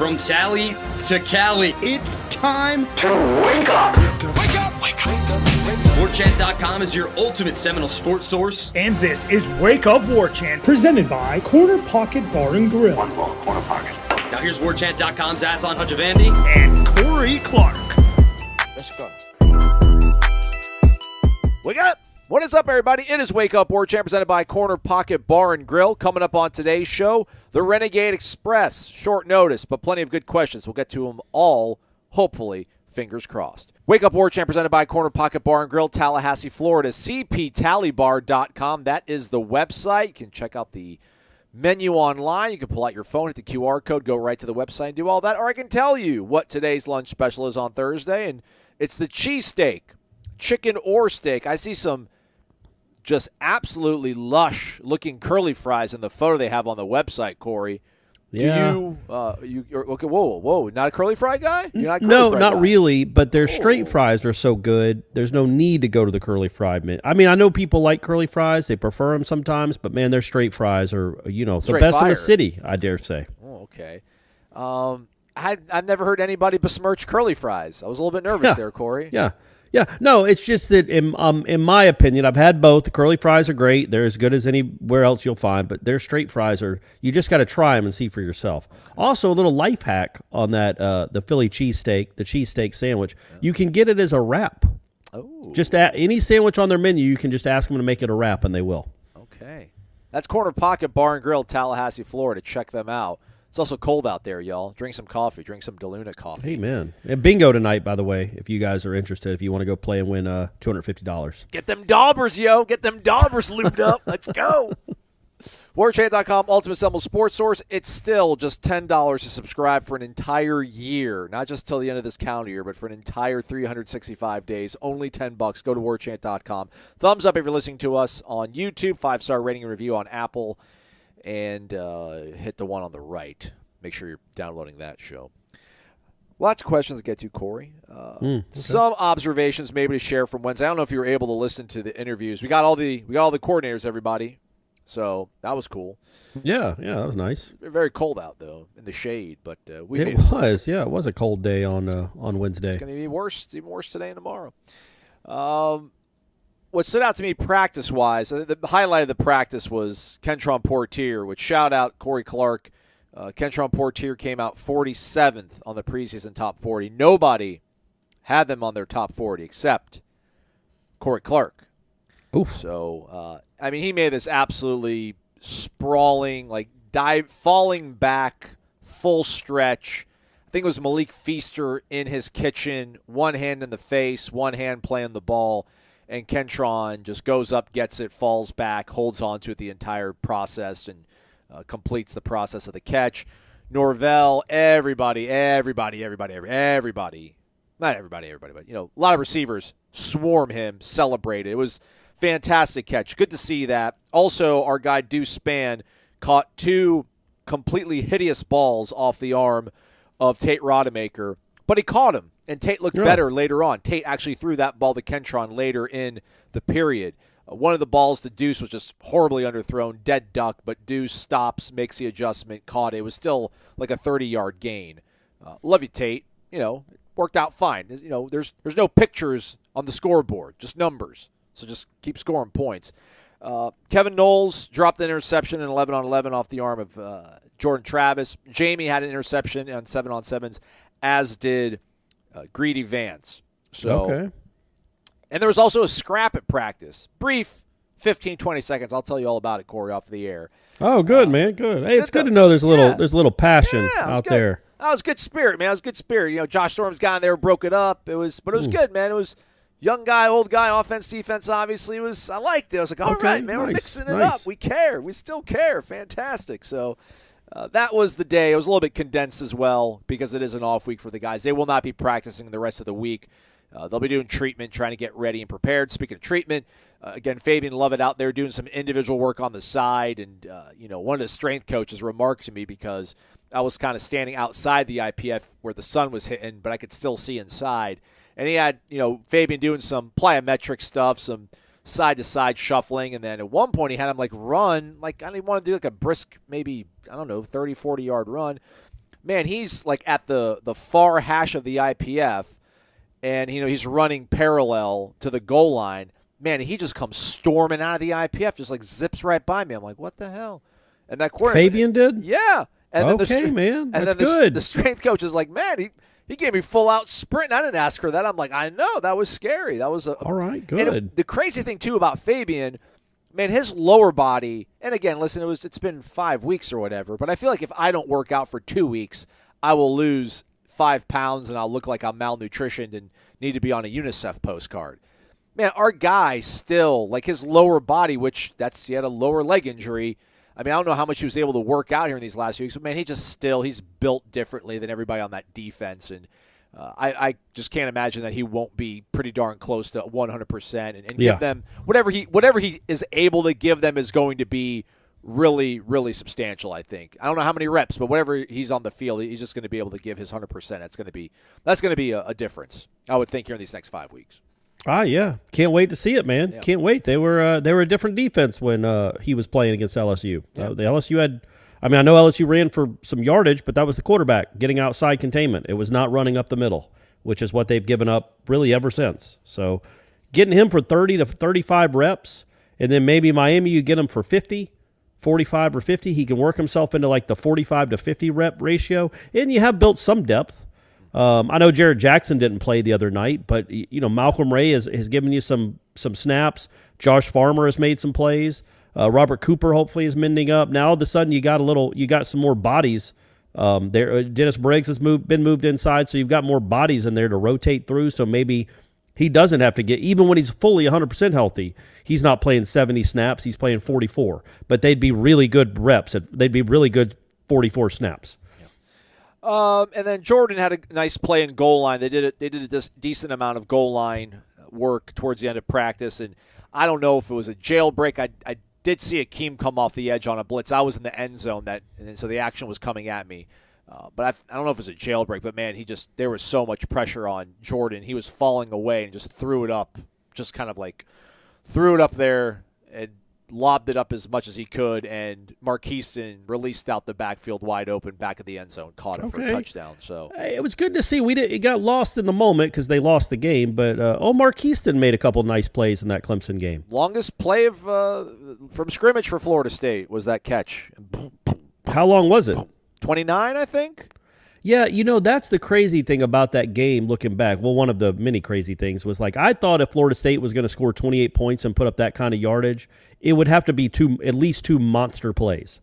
From Tally to Cali, It's time to wake up. Wake up! Wake up! WarChant.com is your ultimate Seminole sports source. And this is Wake Up War Chant, presented by Corner Pocket Bar and Grill One ball, corner pocket. Now here's WarChant.com's Aslan Hajavandi. and Corey Clark. What is up, everybody? It is Wake Up War Chant presented by Corner Pocket Bar and Grill. Coming up on today's show, the Renegade Express. Short notice, but plenty of good questions. We'll get to them all, hopefully, fingers crossed. Wake Up War Chant presented by Corner Pocket Bar and Grill, Tallahassee, Florida. CPTallybar.com. That is the website. You can check out the menu online. You can pull out your phone, hit the QR code, go right to the website, and do all that. Or I can tell you what today's lunch special is on Thursday, and it's the cheesesteak, chicken or steak. I see some just absolutely lush looking curly fries in the photo they have on the website, Corey. Yeah. Do you, uh, you, okay, whoa, whoa, not a curly fry guy? You're not curly No, not guy. really. But their straight Oh. fries are so good. There's no need to go to the curly fry. Man. I mean, I know people like curly fries; they prefer them sometimes. But man, their straight fries are you know Straight the best in the city. I dare say. Oh, okay. Um, I, I've never heard anybody besmirch curly fries. I was a little bit nervous Yeah. there, Corey. Yeah, yeah. No, it's just that in um in my opinion, I've had both. The curly fries are great; they're as good as anywhere else you'll find. But their straight fries are you just got to try them and see for yourself. Also, a little life hack on that uh, the Philly cheesesteak, the cheesesteak sandwich. You can get it as a wrap. Oh, Just at any sandwich on their menu, you can just ask them to make it a wrap, and they will. okay. That's Corner Pocket Bar and Grill, Tallahassee, Florida. Check them out. It's also cold out there, y'all. Drink some coffee. Drink some DeLuna coffee. Amen. And bingo tonight, by the way, if you guys are interested, if you want to go play and win uh, two hundred fifty dollars. Get them daubers, yo. Get them daubers lubed up. Let's go. WarChant.com, Ultimate Seminole Sports Source. It's still just $10 to subscribe for an entire year. Not just till the end of this calendar year, but for an entire 365 days. Only 10 bucks. Go to WarChant.com. Thumbs up if you're listening to us on YouTube. Five star rating and review on Apple. And uh, hit the one on the right. Make sure you're downloading that show. Lots of questions to get to, Corey. Uh, Some observations maybe to share from Wednesday. I don't know if you were able to listen to the interviews. We got all the we got all the coordinators, everybody. So that was cool. Yeah, yeah, that was nice. Very cold out though, in the shade, but uh, we It it. was, yeah, it was a cold day on uh, on Wednesday. It's going to be worse. It's even worse today and tomorrow. Um, what stood out to me practice wise, the highlight of the practice was Kentron Poitier, which shout out Corey Clark. Uh, Kentron Poitier came out 47th on the preseason top 40. Nobody had them on their top 40 except Corey Clark. Oof. So, uh, I mean, he made this absolutely sprawling, like dive, falling back, full stretch. I think it was Malik Feaster in his kitchen, one hand in the face, one hand playing the ball, and Kentron just goes up, gets it, falls back, holds on to it the entire process, and uh, completes the process of the catch. Norvell, everybody, everybody, everybody, every- everybody, not everybody, everybody, but you know, a lot of receivers swarm him, celebrate it. It was fantastic catch. Good to see that. Also, our guy Deuce Spann caught two completely hideous balls off the arm of Tate Rodemaker, but he caught him, and Tate looked Yeah. better later on. Tate actually threw that ball to Kentron later in the period. Uh, one of the balls to Deuce was just horribly underthrown, dead duck, but Deuce stops, makes the adjustment, caught it. It was still like a 30 yard gain. Uh, love you, Tate. You know, worked out fine. You know, there's there's no pictures on the scoreboard, just numbers. So just keep scoring points. Uh, Kevin Knowles dropped an interception in 11 on 11 off the arm of uh, Jordan Travis. Jamie had an interception on 7 on 7s, as did uh, Greedy Vance. So okay. and there was also a scrap at practice. Brief 15, 20 seconds. I'll tell you all about it, Corey, off the air. Oh, good man, good. Hey, it's good to- know there's a little yeah. there's a little passion Yeah, out good. there. That was good spirit, man. It was good spirit. You know, Josh Storms got in there, broke it up. It was, but it was good, man. It was young guy, old guy, offense, defense. Obviously, it was. I liked it. I was like, all right, Okay, man, we're mixing it nice. up. We care. We still care. Fantastic. So. Uh, that was the day. It was a little bit condensed as well because it is an off week for the guys. They will not be practicing the rest of the week. Uh, they'll be doing treatment, trying to get ready and prepared. Speaking of treatment, uh, again, Fabian Lovett out there doing some individual work on the side. And, uh, you know, one of the strength coaches remarked to me because I was kind of standing outside the IPF where the sun was hitting, but I could still see inside. And he had, you know, Fabian doing some plyometric stuff, some side to side shuffling. And then at one point, he had him like run, like I didn't want to do like a brisk, maybe, I don't know, 30, 40 yard run. man, he's like at the the far hash of the IPF, and you know he's running parallel to the goal line. Man, he just comes storming out of the IPF, just like zips right by me. I'm like, what the hell? And that corner, Fabian did. yeah. And then the Okay, man, And that's then the, good. the strength coach is like, man, he he gave me full out sprint. I didn't ask for that. I'm like, I know that was scary. That was a, All right, and it- good. the crazy thing too about Fabian, man, his lower body. And again, listen, it was it's been five weeks or whatever. But I feel like if I don't work out for two weeks, I will lose five pounds and I'll look like I'm malnutritioned and need to be on a UNICEF postcard. Man, our guy still like his lower body, which that's he had a lower leg injury. I mean, I don't know how much he was able to work out here in these last few weeks, but man, he just still he's built differently than everybody on that defense, and uh, I, I just can't imagine that he won't be pretty darn close to 100 percent and, and Yeah. give them whatever he whatever he is able to give them is going to be really really substantial. I think I don't know how many reps, but whatever he's on the field, he's just going to be able to give his 100 percent. That's going to be that's going to be a, a difference. I would think here in these next five weeks. Ah, yeah. Can't wait to see it, man. Can't wait. They were uh, they were a different defense when uh, he was playing against LSU. Uh, the LSU had, I mean, I know LSU ran for some yardage, but that was the quarterback getting outside containment. It was not running up the middle, which is what they've given up really ever since. So, getting him for thirty to thirty-five reps, and then maybe Miami, you get him for 50, 45 or fifty. He can work himself into like the forty-five to fifty rep ratio, and you have built some depth. Um, I know Jared Jackson didn't play the other night, but you know Malcolm Ray has, has given you some some snaps. Josh Farmer has made some plays. Uh, Robert Cooper hopefully is mending up. Now all of a sudden you got a little, you got some more bodies. Um, there, uh, Dennis Briggs has moved, been moved inside, so you've got more bodies in there to rotate through. So maybe he doesn't have to get even when he's fully 100% healthy. He's not playing 70 snaps; he's playing 44. But they'd be really good reps. They'd be really good 44 snaps. Um, and then Jordan had a nice play in goal line. They did it. They did a dis- decent amount of goal line work towards the end of practice, and I don't know if it was a jailbreak. I, I did see Akeem come off the edge on a blitz. I was in the end zone that, and so the action was coming at me. Uh, but I, I don't know if it was a jailbreak. But man, he just there was so much pressure on Jordan. He was falling away and just threw it up, just kind of like threw it up there and lobbed it up as much as he could, and Markeston released out the backfield wide open, back of the end zone, caught it for a touchdown. So Hey, It was good to see. We did, it got lost in the moment because they lost the game, but uh, Markeston made a couple nice plays in that Clemson game. longest play of uh, from scrimmage for Florida State was that catch. How long was it? Twenty nine, I think. Yeah, you know that's the crazy thing about that game. Looking back, well, one of the many crazy things was like I thought if Florida State was going to score 28 points and put up that kind of yardage, it would have to be two, at least two monster plays.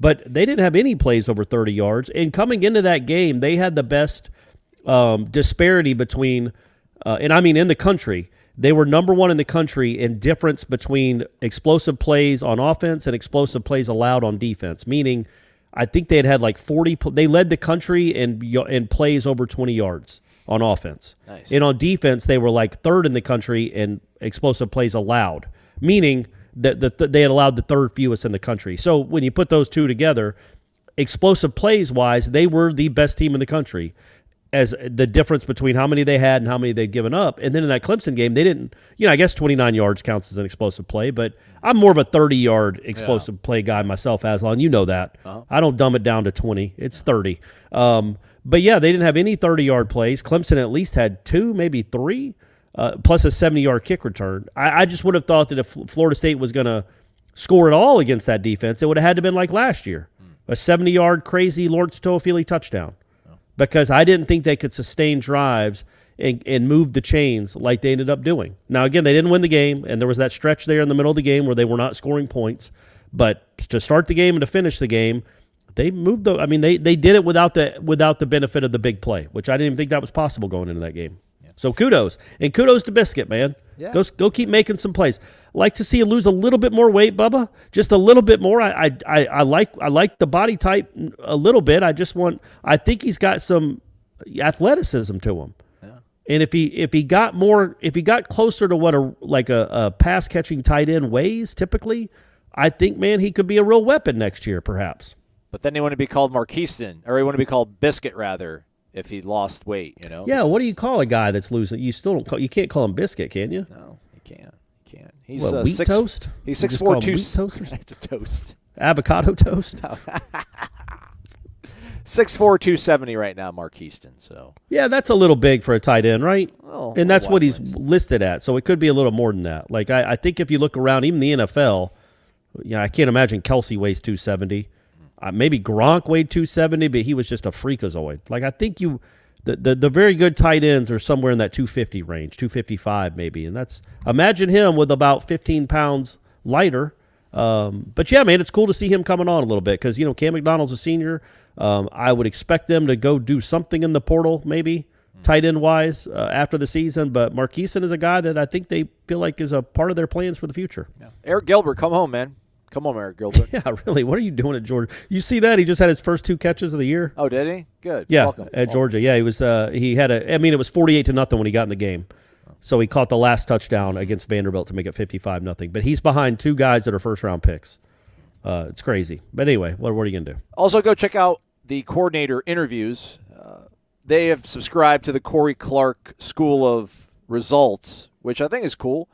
But they didn't have any plays over 30 yards. And coming into that game, they had the best um, disparity between, uh, and I mean in the country. They were number one in the country in difference between explosive plays on offense and explosive plays allowed on defense. Meaning, I think they had had like 40. They led the country in in plays over 20 yards on offense. Nice. And on defense, they were like third in the country in explosive plays allowed. Meaning that the, they had allowed the third fewest in the country. So when you put those two together, explosive plays wise, they were the best team in the country. As the difference between how many they had and how many they've given up, and then in that Clemson game, they didn't. You know, I guess 29 yards counts as an explosive play, but I'm more of a 30 yard explosive play guy myself, Aslan. You know that. I don't dumb it down to 20. It's 30. Um, but yeah, they didn't have any 30 yard plays. Clemson at least had two, maybe three, uh, plus a 70 yard kick return. I, I just would have thought that if Florida State was going to score at all against that defense, it would have had to been like last year, a 70 yard crazy Lawrence Toafili touchdown, because I didn't think they could sustain drives and, and move the chains like they ended up doing. Now again, they didn't win the game, and there was that stretch there in the middle of the game where they were not scoring points. But to start the game and to finish the game, they moved the. I mean, they they did it without the without the benefit of the big play, which I didn't even think that was possible going into that game. So kudos and kudos to Biscuit, man. Yeah. Go go keep making some plays. Like to see him lose a little bit more weight, Bubba. Just a little bit more. I I, I, like I like the body type a little bit. I just want. I think he's got some athleticism to him. Yeah. And if he if he got more if he got closer to what a like a, a pass catching tight end weighs typically, I think man he could be a real weapon next year perhaps. But then he want to be called Markeston, or he want to be called Biscuit rather, if he lost weight. You know. Yeah, what do you call a guy that's losing? You still don't call you can't call him biscuit, can you? No, you can't. He's What, uh, wheat six, toast? He's six four two. wheat toast or It's a toast. Avocado toast. 6'4", 270 right now, Markeston. So Yeah, that's a little big for a tight end, right? Well, and that's what he's listed at. So it could be a little more than that. Like I, I think if you look around, even the NFL, yeah, I can't imagine Kelce weighs two seventy. Uh, maybe Gronk weighed two seventy, but he was just a freakazoid. Like I think you, the, the the very good tight ends are somewhere in that two fifty range, two fifty five maybe, and that's imagine him with about fifteen pounds lighter. Um, but yeah, man, it's cool to see him coming on a little bit because you know Cam McDonald's a senior. Um, I would expect them to go do something in the portal, maybe tight end wise uh, after the season. But Markeston is a guy that I think they feel like is a part of their plans for the future. Arik Gilbert, come home, man. Come on, Arik Gilbert. Yeah, really. What are you doing at Georgia? You see that he just had his first two catches of the year. oh, did he? Good. Yeah, Welcome. at Georgia. Yeah, he was. Uh, he had a. I mean, it was forty-eight to nothing when he got in the game. So he caught the last touchdown against Vanderbilt to make it fifty-five nothing. But he's behind two guys that are first-round picks. Uh, it's crazy. But anyway, what, what are you gonna do? Also, go check out the coordinator interviews. Uh, they have subscribed to the Corey Clark School of Results, which I think is cool.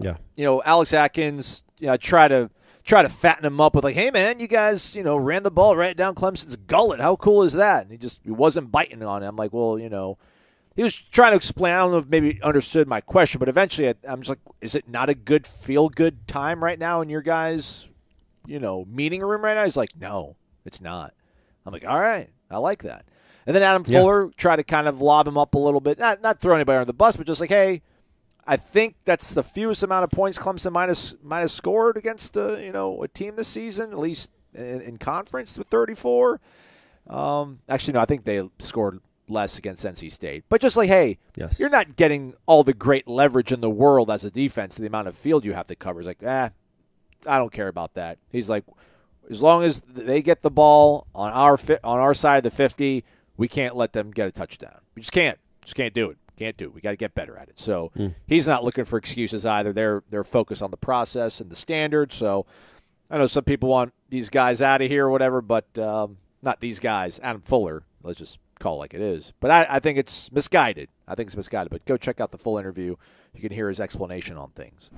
Yeah. You know, Alex Atkins, you know, try to try to fatten him up with like, "Hey, man, you guys, you know, ran the ball right down Clemson's gullet. How cool is that?" And he just he wasn't biting on it. I'm like, well, you know, he was trying to explain. I don't know if maybe understood my question, but eventually I, I'm just like, is it not a good feel good time right now in your guys, you know, meeting room right now? He's like, no, it's not. I'm like, all right, I like that. And then Adam Yeah. Fuller tried to kind of lob him up a little bit, not not throw anybody under the bus, but just like, hey, I think that's the fewest amount of points Clemson might have, might have scored against a, you know a team this season, at least in, in conference with 34. Um, actually, no, I think they scored less against NC State. But just like, hey, Yes. you're not getting all the great leverage in the world as a defense. The amount of field you have to cover is like, eh, I don't care about that. He's like, as long as they get the ball on our fi- on our side of the 50, we can't let them get a touchdown. We just can't. Just can't do it. Can't do it. We got to get better at it. So he's not looking for excuses either. They're they're focused on the process and the standard. So I know some people want these guys out of here or whatever, but um, not these guys. Adam Fuller. Let's just call it like it is. But I, I think it's misguided. I think it's misguided. But go check out the full interview. You can hear his explanation on things.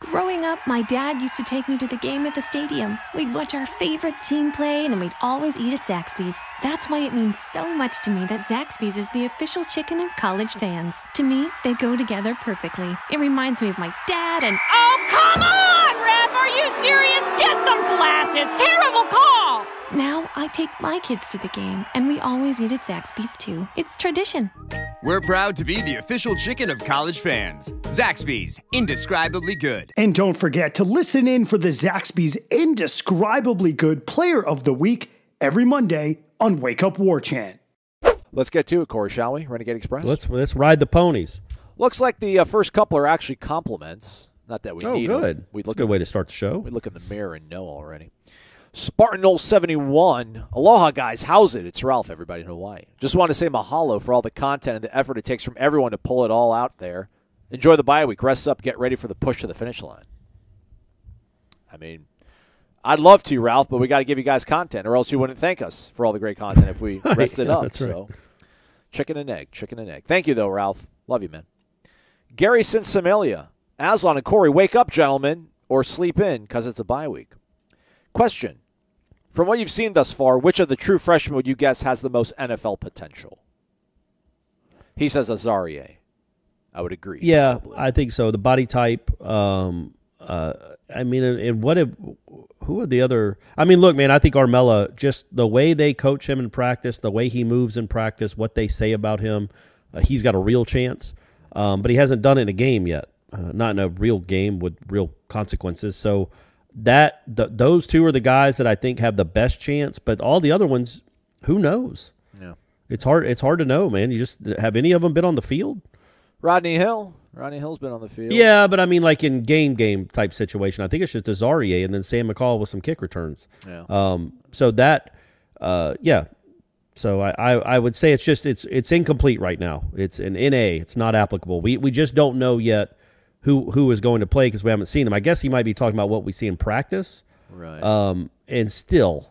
Growing up, my dad used to take me to the game at the stadium. We'd watch our favorite team play, and then we'd always eat at Zaxby's. That's why it means so much to me that Zaxby's is the official chicken of college fans. To me, they go together perfectly. It reminds me of my dad and Oh, come on, Ref! Are you serious? Get some glasses! Terrible call! Now I take my kids to the game, and we always eat at Zaxby's too. It's tradition. We're proud to be the official chicken of college fans. Zaxby's, indescribably good. And don't forget to listen in for the Zaxby's indescribably good player of the week every Monday on Wake Up War Chant. Let's get to it, Corey, shall we? Renegade Express. Let's let's ride the ponies. Looks like the uh, first couple are actually compliments. Not that we Oh, need 'em. good. We That's look a good in- way to start the show. We look in the mirror and know already. Spartan 71. Aloha, guys. How's it? It's Ralph, everybody in Hawaii. Just want to say mahalo for all the content and the effort it takes from everyone to pull it all out there. Enjoy the bye week. Rest up. Get ready for the push to the finish line. I mean, I'd love to, Ralph, but we got to give you guys content, or else you wouldn't thank us for all the great content if we rested Yeah, up. right. So, chicken and egg, chicken and egg. Thank you, though, Ralph. Love you, man. Gary Sinsomalia. Aslan and Corey, wake up, gentlemen, or sleep in because it's a bye week. Question. From what you've seen thus far, which of the true freshmen would you guess has the most NFL potential? He says Azarie. I would agree. Yeah, probably. I think so. The body type. Um, uh, I mean, and, what if? Who are the other? I mean, look, man. I think Armella. Just the way they coach him in practice, the way he moves in practice, what they say about him, uh, he's got a real chance. Um, but he hasn't done it in a game yet. Uh, not in a real game with real consequences. So that th- those two are the guys that I think have the best chance. But all the other ones, who knows? Yeah. It's hard. It's hard to know, man. You just have any of them been on the field? Rodney Hill. Rodney Hill's been on the field. Yeah, but I mean, like in game game type situation, I think it's just Azarie and then Sam McCall with some kick returns. Yeah. Um, so that, uh, yeah. So I, I, I would say it's just it's it's incomplete right now. It's an NA. It's not applicable. We we just don't know yet who who is going to play because we haven't seen him. I guess he might be talking about what we see in practice. Right. Um, and still,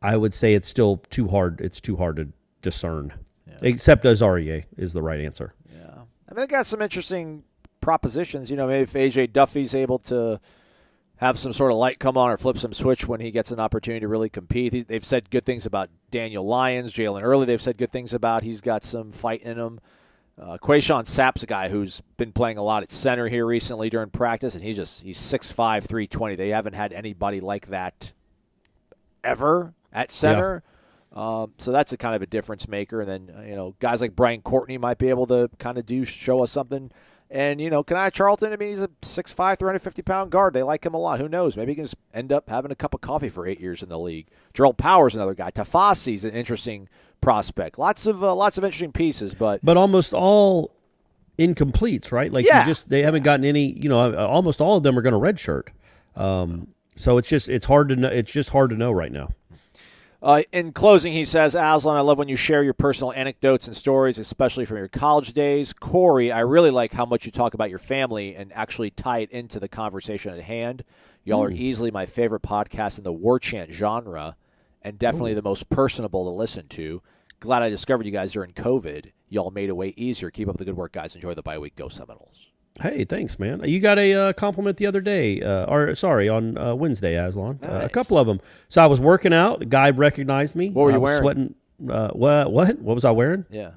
I would say it's still too hard. It's too hard to discern. Except Azarie is the right answer. Yeah, I mean, they got some interesting propositions. You know, maybe if AJ Duffy's able to have some sort of light come on or flip some switch when he gets an opportunity to really compete. He's, they've said good things about Daniel Lyons, Jalen Early. They've said good things about. He's got some fight in him. Uh, Quayshawn Sapp's a guy who's been playing a lot at center here recently during practice, and he's just he's 6'5", 320. They haven't had anybody like that ever at center. Um, so that's a kind of a difference maker. And then uh, you know guys like Brian Courtney might be able to kind of do show us something. And you know, Kanai Charlton. I mean, he's a 6'5", 350 pound guard. They like him a lot. Who knows? Maybe he can just end up having a cup of coffee for eight years in the league. Gerald Powers, another guy. Tafasi's an interesting prospect. Lots of uh, lots of interesting pieces, but but almost all incompletes, right? Like Yeah. you just they haven't gotten any. You know, almost all of them are going to redshirt. Um, so it's just it's hard to know. It's just hard to know right now. Uh, in closing, he says, Aslan, I love when you share your personal anecdotes and stories, especially from your college days. Corey, I really like how much you talk about your family and actually tie it into the conversation at hand. Y'all are easily my favorite podcast in the war chant genre and definitely the most personable to listen to. Glad I discovered you guys during COVID. Y'all made it way easier. Keep up the good work, guys. Enjoy the bye week. Go Seminoles. Hey, thanks, man. You got a uh, compliment the other day, uh, or sorry, on uh, Wednesday, Aslan. Uh, a couple of them. So I was working out. The guy recognized me. What were I you was wearing? Sweating. Uh, what? What? What was I wearing? Yeah.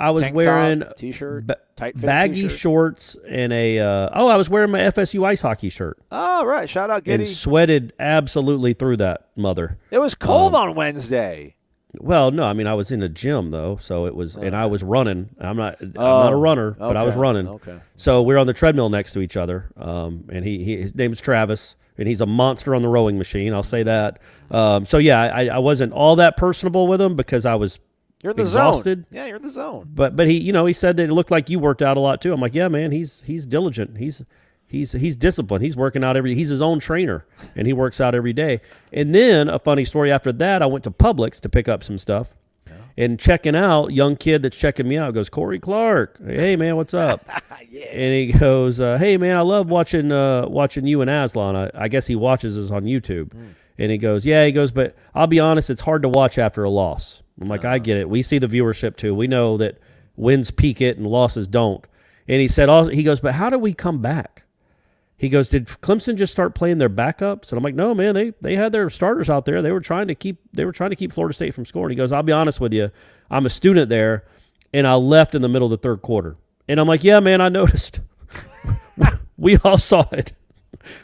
I was tank wearing top, t-shirt, ba- tight baggy t-shirt. shorts and a. Uh, oh, I was wearing my FSU ice hockey shirt Oh, right. Shout out Giddy. and sweated absolutely through that mother. It was cold on Wednesday. Well, no, I mean I was in a gym though, so it was, and I was running. I'm not, I'm not a Oh, runner, but I was running. okay. So we are on the treadmill next to each other, um, and he, he his is Travis, and he's a monster on the rowing machine. I'll say that. Um, so yeah, I, I wasn't all that personable with him because I was, You're in the Exhausted? zone. Yeah, you're in the zone. but but he, you know, he said that it looked like you worked out a lot too. I'm like, yeah, man, he's he's diligent. He's he's he's disciplined. He's working out every. He's his own trainer, and he works out every day. And then a funny story after that, I went to Publix to pick up some stuff. And checking out, young kid that's checking me out goes, Corey Clark. Hey man, what's up? yeah. And he goes, uh, Hey man, I love watching uh, watching you and Aslan. I, I guess he watches us on YouTube. And he goes, Yeah, he goes, but I'll be honest, it's hard to watch after a loss. I'm like, I uh-huh. get it. We see the viewership too. We know that wins peak it and losses don't. And he said, also, he goes, but how do we come back? He goes, did Clemson just start playing their backups? And I'm like, no, man, they they had their starters out there. They were trying to keep they were trying to keep Florida State from scoring. He goes, I'll be honest with you, I'm a student there, and I left in the middle of the third quarter. And I'm like, yeah, man, I noticed. we all saw it.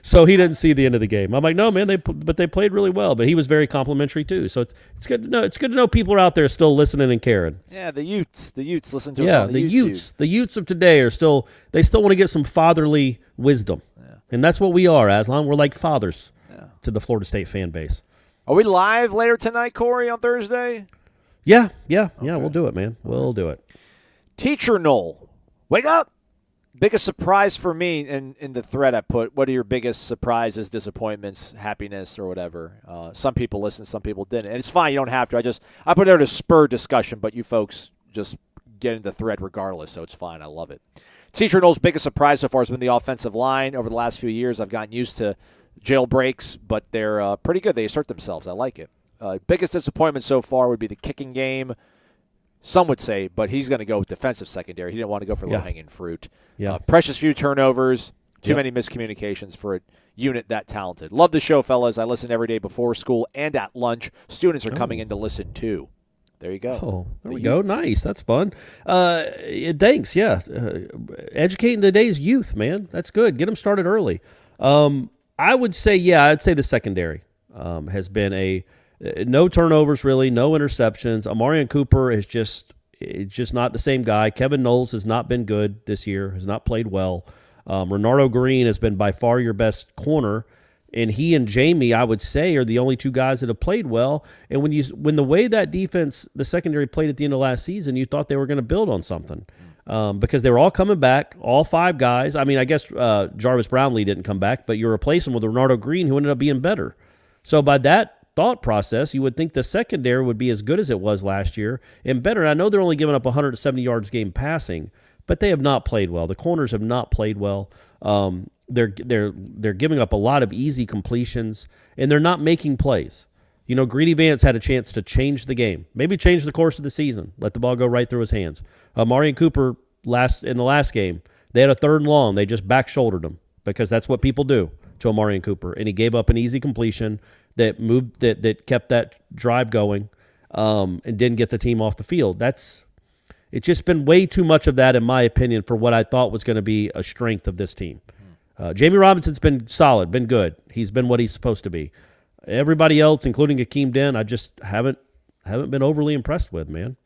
So he didn't see the end of the game. I'm like, no, man, they but they played really well. But he was very complimentary too. So it's it's good to know. It's good to know people are out there still listening and caring. Yeah, the Utes. The Utes listen to us Yeah, the, the Utes, the Utes of today are still they still want to get some fatherly wisdom, and that's what we are, Aslan. We're like fathers to the Florida State fan base. Are we live later tonight, Corey, on Thursday? Yeah, yeah, yeah. We'll do it, man. We'll do it. Teacher Knoll, wake up. Biggest surprise for me in, in the thread I put, what are your biggest surprises, disappointments, happiness, or whatever? Uh, some people listened, some people didn't. And it's fine, you don't have to. I just I put it there to spur discussion, but you folks just get in the thread regardless, so it's fine. I love it. Teacher Knoll's biggest surprise so far has been the offensive line. Over the last few years, I've gotten used to jailbreaks, but they're uh, pretty good. They assert themselves. I like it. Uh, biggest disappointment so far would be the kicking game. Some would say, but he's going to go with defensive secondary. He didn't want to go for Yeah. low hanging fruit. Yeah. Uh, precious few turnovers, too Yep. many miscommunications for a unit that talented. Love the show, fellas. I listen every day before school and at lunch. Students are coming in to listen too. There you go. Oh, there The we go. Nice. That's fun. Uh, thanks. Yeah, uh, educating today's youth, man. That's good. Get them started early. Um, I would say, yeah, I'd say the secondary um, has been a no turnovers, really, no interceptions. Omarion Cooper is just it's just not the same guy. Kevin Knowles has not been good this year. Has not played well. Um, Renardo Green has been by far your best corner and he and Jamie, I would say, are the only two guys that have played well. And when you when the way that defense, the secondary played at the end of last season, you thought they were going to build on something um, because they were all coming back, all five guys. I mean, I guess uh, Jarvis Brownlee didn't come back, but you replace him with Renardo Green, who ended up being better. So by that thought process, you would think the secondary would be as good as it was last year and better. I know they're only giving up 170 yards game passing, but they have not played well. The corners have not played well. Um, they're they're they're giving up a lot of easy completions, and they're not making plays. You know, Greedy Vance had a chance to change the game, maybe change the course of the season, let the ball go right through his hands. Uh, Marion Cooper last in the last game, they had a third and long, they just back shouldered him because that's what people do. to Omarion Cooper, and he gave up an easy completion that moved that that kept that drive going, um, and didn't get the team off the field. That's it's just been way too much of that, in my opinion, for what I thought was going to be a strength of this team. Uh, Jamie Robinson's been solid, been good. He's been what he's supposed to be. Everybody else, including Akeem Dent, I just haven't haven't been overly impressed with, man.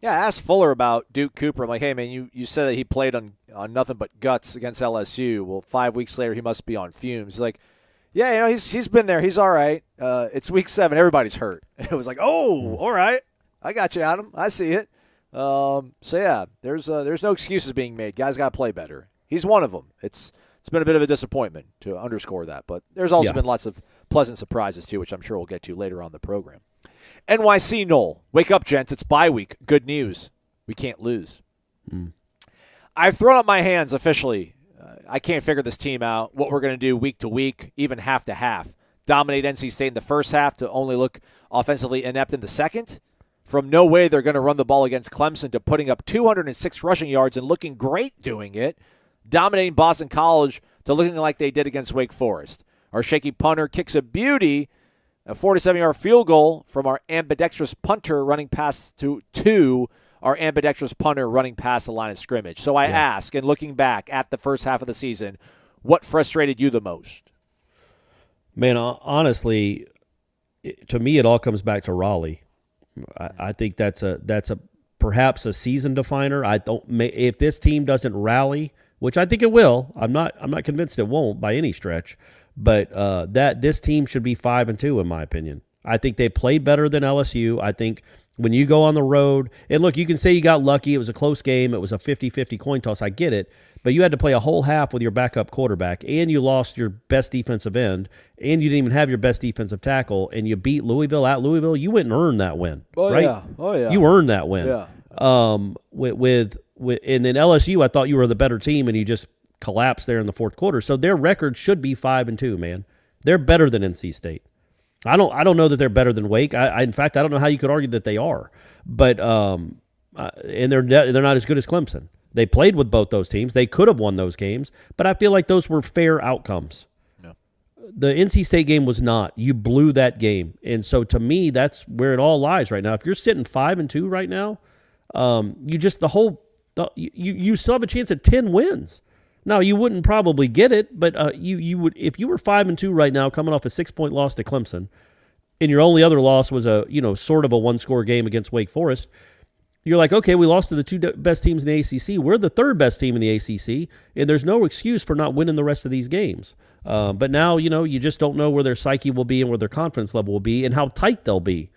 Yeah, I asked Fuller about Duke Cooper. I'm like, hey man, you, you said that he played on on nothing but guts against LSU. Well, five weeks later, he must be on fumes. He's like, yeah, you know, he's he's been there. He's all right. Uh, it's week seven. Everybody's hurt. It was like, oh, all right. I got you, Adam. I see it. Um, so yeah, there's uh, there's no excuses being made. Guys got to play better. He's one of them. It's it's been a bit of a disappointment to underscore that, but there's also Yeah. been lots of pleasant surprises too, which I'm sure we'll get to later on the program. NYC Knoll, wake up, gents! It's bye week. Good news. We can't lose. I've thrown up my hands officially. I can't figure this team out. What we're going to do week to week, even half to half. Dominate NC State in the first half to only look offensively inept in the second. From no way they're going to run the ball against Clemson to putting up 206 rushing yards and looking great doing it. Dominating Boston College to looking like they did against Wake Forest. Our shaky punter kicks a beauty, a 47 yard field goal from our ambidextrous punter running past to two our ambidextrous punter running past the line of scrimmage. So I ask, and looking back at the first half of the season, what frustrated you the most? Man, honestly, to me, it all comes back to Raleigh. I, I think that's a that's a perhaps a season definer. I don't if this team doesn't rally, which I think it will. I'm not I'm not convinced it won't by any stretch, but uh, that this team should be five and two in my opinion. I think they played better than LSU. I think when you go on the road, and look, you can say you got lucky. It was a close game. It was a 50 50 coin toss. I get it. But you had to play a whole half with your backup quarterback, and you lost your best defensive end, and you didn't even have your best defensive tackle, and you beat Louisville at Louisville. You went and earned that win. Oh, right? yeah. Oh, yeah. You earned that win. Yeah. Um, with, with, with, and then LSU, I thought you were the better team, and you just collapsed there in the fourth quarter. So their record should be five and two, man. They're better than NC State. I don't I don't know that they're better than Wake. I, I in fact I don't know how you could argue that they are. But um uh, and they're they're not as good as Clemson. They played with both those teams. They could have won those games, but I feel like those were fair outcomes. The NC State game was not. You blew that game, and so to me, that's where it all lies right now. If you're sitting five and two right now, um, you just the whole the, you you still have a chance at ten wins. Now you wouldn't probably get it, but uh, you you would if you were five and two right now, coming off a six point loss to Clemson, and your only other loss was a you know sort of a one score game against Wake Forest. You're like, okay, we lost to the two best teams in the ACC. We're the third best team in the ACC, and there's no excuse for not winning the rest of these games. Um, but now, you know, you just don't know where their psyche will be and where their confidence level will be and how tight they'll be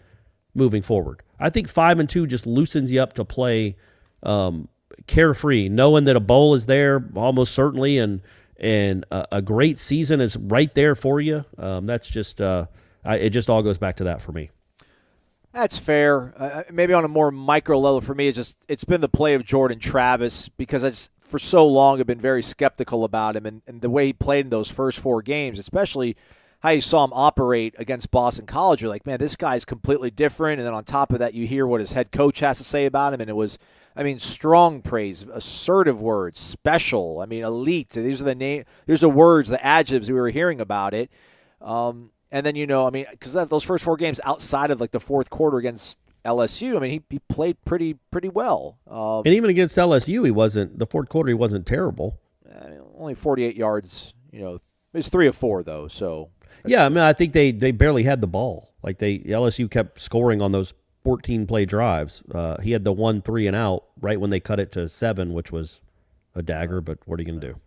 moving forward. I think five and two just loosens you up to play um, carefree, knowing that a bowl is there almost certainly, and and a, a great season is right there for you. Um, that's just uh, I, it. Just all goes back to that for me. That's fair. Uh, maybe on a more micro level for me, it's just it's been the play of Jordan Travis because I just for so long have been very skeptical about him and, and the way he played in those first four games, especially how you saw him operate against Boston College. You're like, man, this guy's completely different. And then on top of that, you hear what his head coach has to say about him, and it was, I mean, strong praise, assertive words, special. I mean, elite. These are the name. These are the words, the adjectives we were hearing about it. Um, and then you know, I mean, because those first four games outside of like the fourth quarter against LSU, I mean, he, he played pretty pretty well. Um, And even against LSU, he wasn't the fourth quarter. He wasn't terrible. I mean, only 48 yards. You know, it was three of four though. So Yeah, I mean, I think they they barely had the ball. Like they LSU kept scoring on those 14 play drives. Uh, he had the one three and out right when they cut it to seven, which was a dagger. But what are you going to do?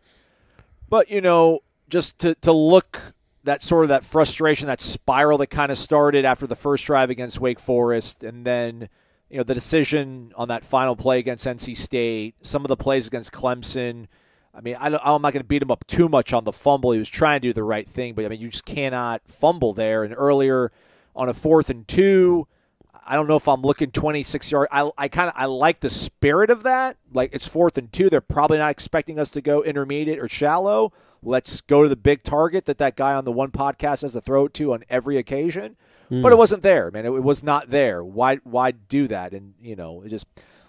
But you know, just to to look that sort of that frustration, that spiral that kind of started after the first drive against Wake Forest, and then you know the decision on that final play against NC State, some of the plays against Clemson. I mean, I I'm not going to beat him up too much on the fumble. He was trying to do the right thing, but I mean, you just cannot fumble there. And earlier on a fourth and two, I don't know if I'm looking 26 yard. I, I kind of I like the spirit of that. Like it's fourth and two. They're probably not expecting us to go intermediate or shallow. Let's go to the big target that that guy on the one podcast has to throw it to on every occasion. But it hmm. wasn't there, man. It, it was not there. Why why do that? And you know, it just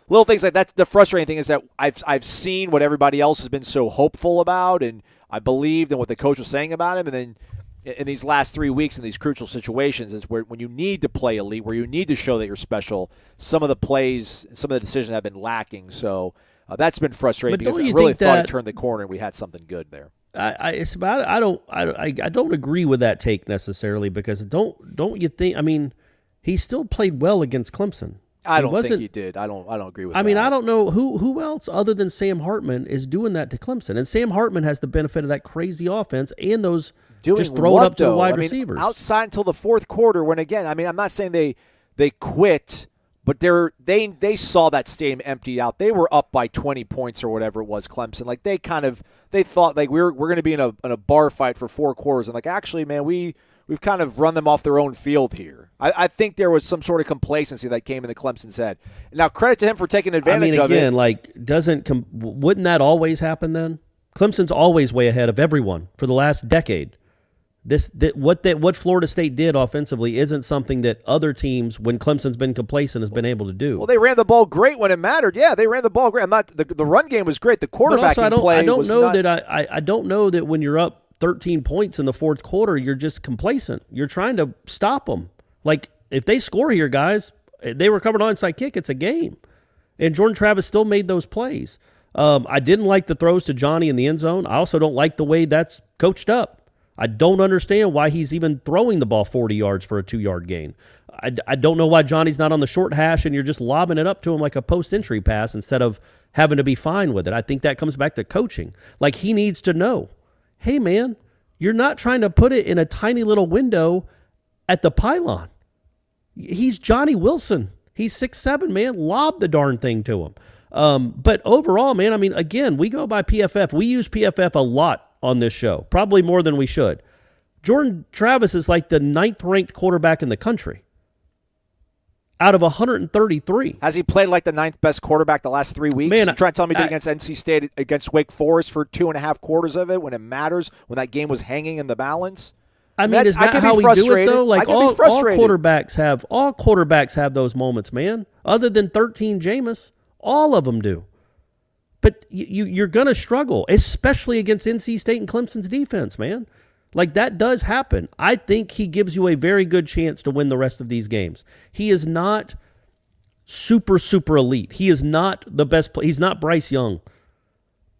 little things like that. The frustrating thing is that I've I've seen what everybody else has been so hopeful about, and I believed in what the coach was saying about him, and then in- these last three weeks in these crucial situations is where when you need to play elite, where you need to show that you're special. Some of the plays, some of the decisions have been lacking. So uh, that's been frustrating because I you really thought that- it turned the corner and we had something good there. I, I it's about I don't I, I I don't agree with that take necessarily because don't don't you think I mean he still played well against Clemson. I He don't think he did. I don't. I don't agree with. That. I mean. I don't know who who else other than Sam Hartman is doing that to Clemson, and Sam Hartman has the benefit of that crazy offense and those doing just throw it what, up to the wide I mean, receivers. outside until the fourth quarter. When again, I mean, I'm not saying they they quit, but they're they they saw that stadium emptied out. They were up by 20 points or whatever it was. Clemson, like they kind of they thought like we're we're going to be in a in a bar fight for four quarters, and like actually, man, we. We've kind of run them off their own field here. I, I think there was some sort of complacency that came into Clemson's head. Now, credit to him for taking I advantage mean, of it. again, like doesn't com- wouldn't that always happen then? Clemson's always way ahead of everyone for the last decade. This that what that what Florida State did offensively isn't something that other teams, when Clemson's been complacent, has been able to do. Well, they ran the ball great when it mattered. Yeah, they ran the ball great. I'm not the, the run game was great. The quarterback I don't play I don't was know not, that I, I I don't know that when you're up 13 points in the fourth quarter, you're just complacent. You're trying to stop them. Like if they score here, guys, they recovered an onside kick. It's a game, and Jordan Travis still made those plays. Um, I didn't like the throws to Johnny in the end zone. I also don't like the way that's coached up. I don't understand why he's even throwing the ball 40 yards for a two yard gain. I, I don't know why Johnny's not on the short hash and you're just lobbing it up to him like a post entry pass instead of having to be fine with it. I think that comes back to coaching. Like he needs to know hey, man, you're not trying to put it in a tiny little window at the pylon. He's Johnny Wilson. He's six seven, man. Lob the darn thing to him. Um, but overall, man, I mean, again, we go by PFF. We use PFF a lot on this show, probably more than we should. Jordan Travis is like the ninth ranked quarterback in the country out of 133. Has he played like the ninth best quarterback the last three weeks? Man, you trying to tell me did I- against NC State, against Wake Forest for two and a half quarters of it when it matters, when that game was hanging in the balance? I mean, That's- is I that can be how we do it though? Like all, all quarterbacks have all quarterbacks have those moments, man. Other than 13 Jameis, all of them do. But you, you you're gonna struggle, especially against NC State and Clemson's defense, man. Like that does happen. I think he gives you a very good chance to win the rest of these games. He is not super super elite. He is not the best play. He's not Bryce Young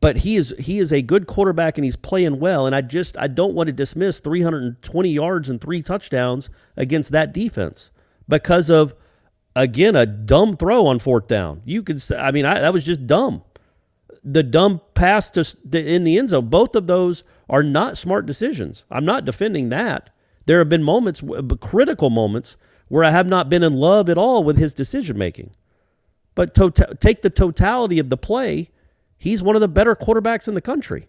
but he is he is a good quarterback and he's playing well and I just I don't want to dismiss 320 yards and three touchdowns against that defense because of again a dumb throw on fourth down. You could say I mean I, that was just dumb. The dumb pass to the, in the end zone. Both of those are not smart decisions. I'm not defending that. There have been moments, critical moments, where I have not been in love at all with his decision making. But to, take the totality of the play, he's one of the better quarterbacks in the country.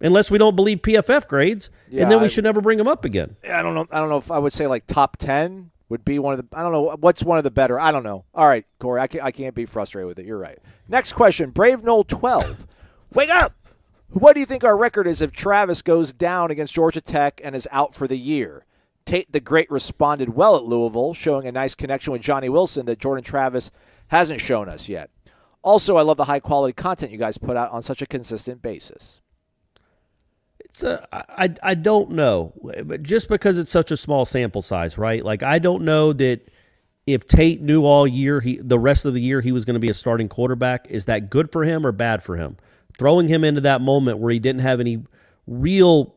Unless we don't believe PFF grades, Yeah, and then we I- should never bring him up again. I don't know. I don't know if I would say like top ten would be one of the. I don't know what's one of the better. I don't know. All right, Corey, I can't, I can't be frustrated with it. You're right. Next question, Brave Knoll twelve. Wake up! What do you think our record is if Travis goes down against Georgia Tech and is out for the year? Tate the Great responded well at Louisville, showing a nice connection with Johnny Wilson that Jordan Travis hasn't shown us yet. Also, I love the high quality content you guys put out on such a consistent basis. I, I don't know, but just because it's such a small sample size, right? Like I don't know that if Tate knew all year, he the rest of the year he was going to be a starting quarterback. Is that good for him or bad for him? Throwing him into that moment where he didn't have any real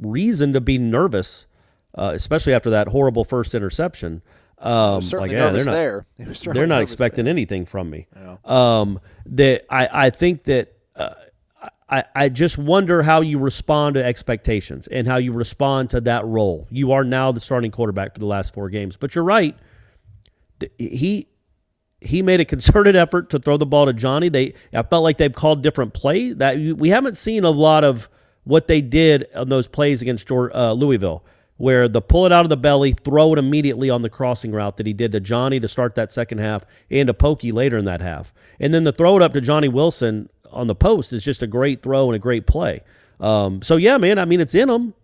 reason to be nervous, uh, especially after that horrible first interception. Um, like, yeah, they're not, there. They were certainly they're not expecting anything from me. Um, that I, I think that uh, I, I just wonder how you respond to expectations and how you respond to that role. You are now the starting quarterback for the last four games, but you're right. He he made a concerted effort to throw the ball to Johnny. They I felt like they've called different play that we haven't seen a lot of what they did on those plays against uh, Louisville, where the pull it out of the belly, throw it immediately on the crossing route that he did to Johnny to start that second half and to Pokey later in that half, and then the throw it up to Johnny Wilson on the post is just a great throw and a great play. Um, so yeah, man, I mean it's in them,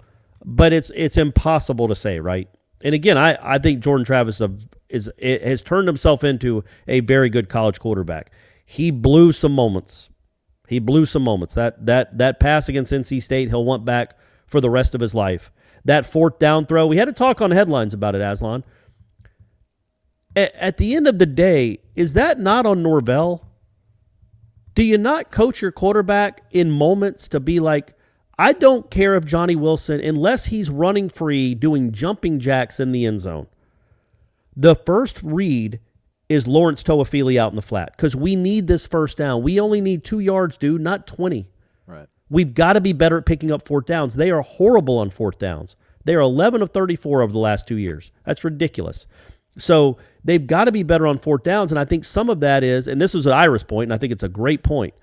but it's it's impossible to say, right? And again, I, I think Jordan Travis of- is has turned himself into a very good college quarterback. He blew some moments. He blew some moments. That that that pass against NC State, he'll want back for the rest of his life. That fourth down throw, we had to talk on headlines about it, Aslan. At, at the end of the day, is that not on Norvell? Do you not coach your quarterback in moments to be like, I don't care if Johnny Wilson, unless he's running free, doing jumping jacks in the end zone. The first read is Lawrence Toafili out in the flat because we need this first down. We only need two yards, dude, not 20. Right. We've got to be better at picking up fourth downs. They are horrible on fourth downs. They are 11 of 34 over the last two years. That's ridiculous. So they've got to be better on fourth downs. And I think some of that is, and this is an Iris point, and I think it's a great point.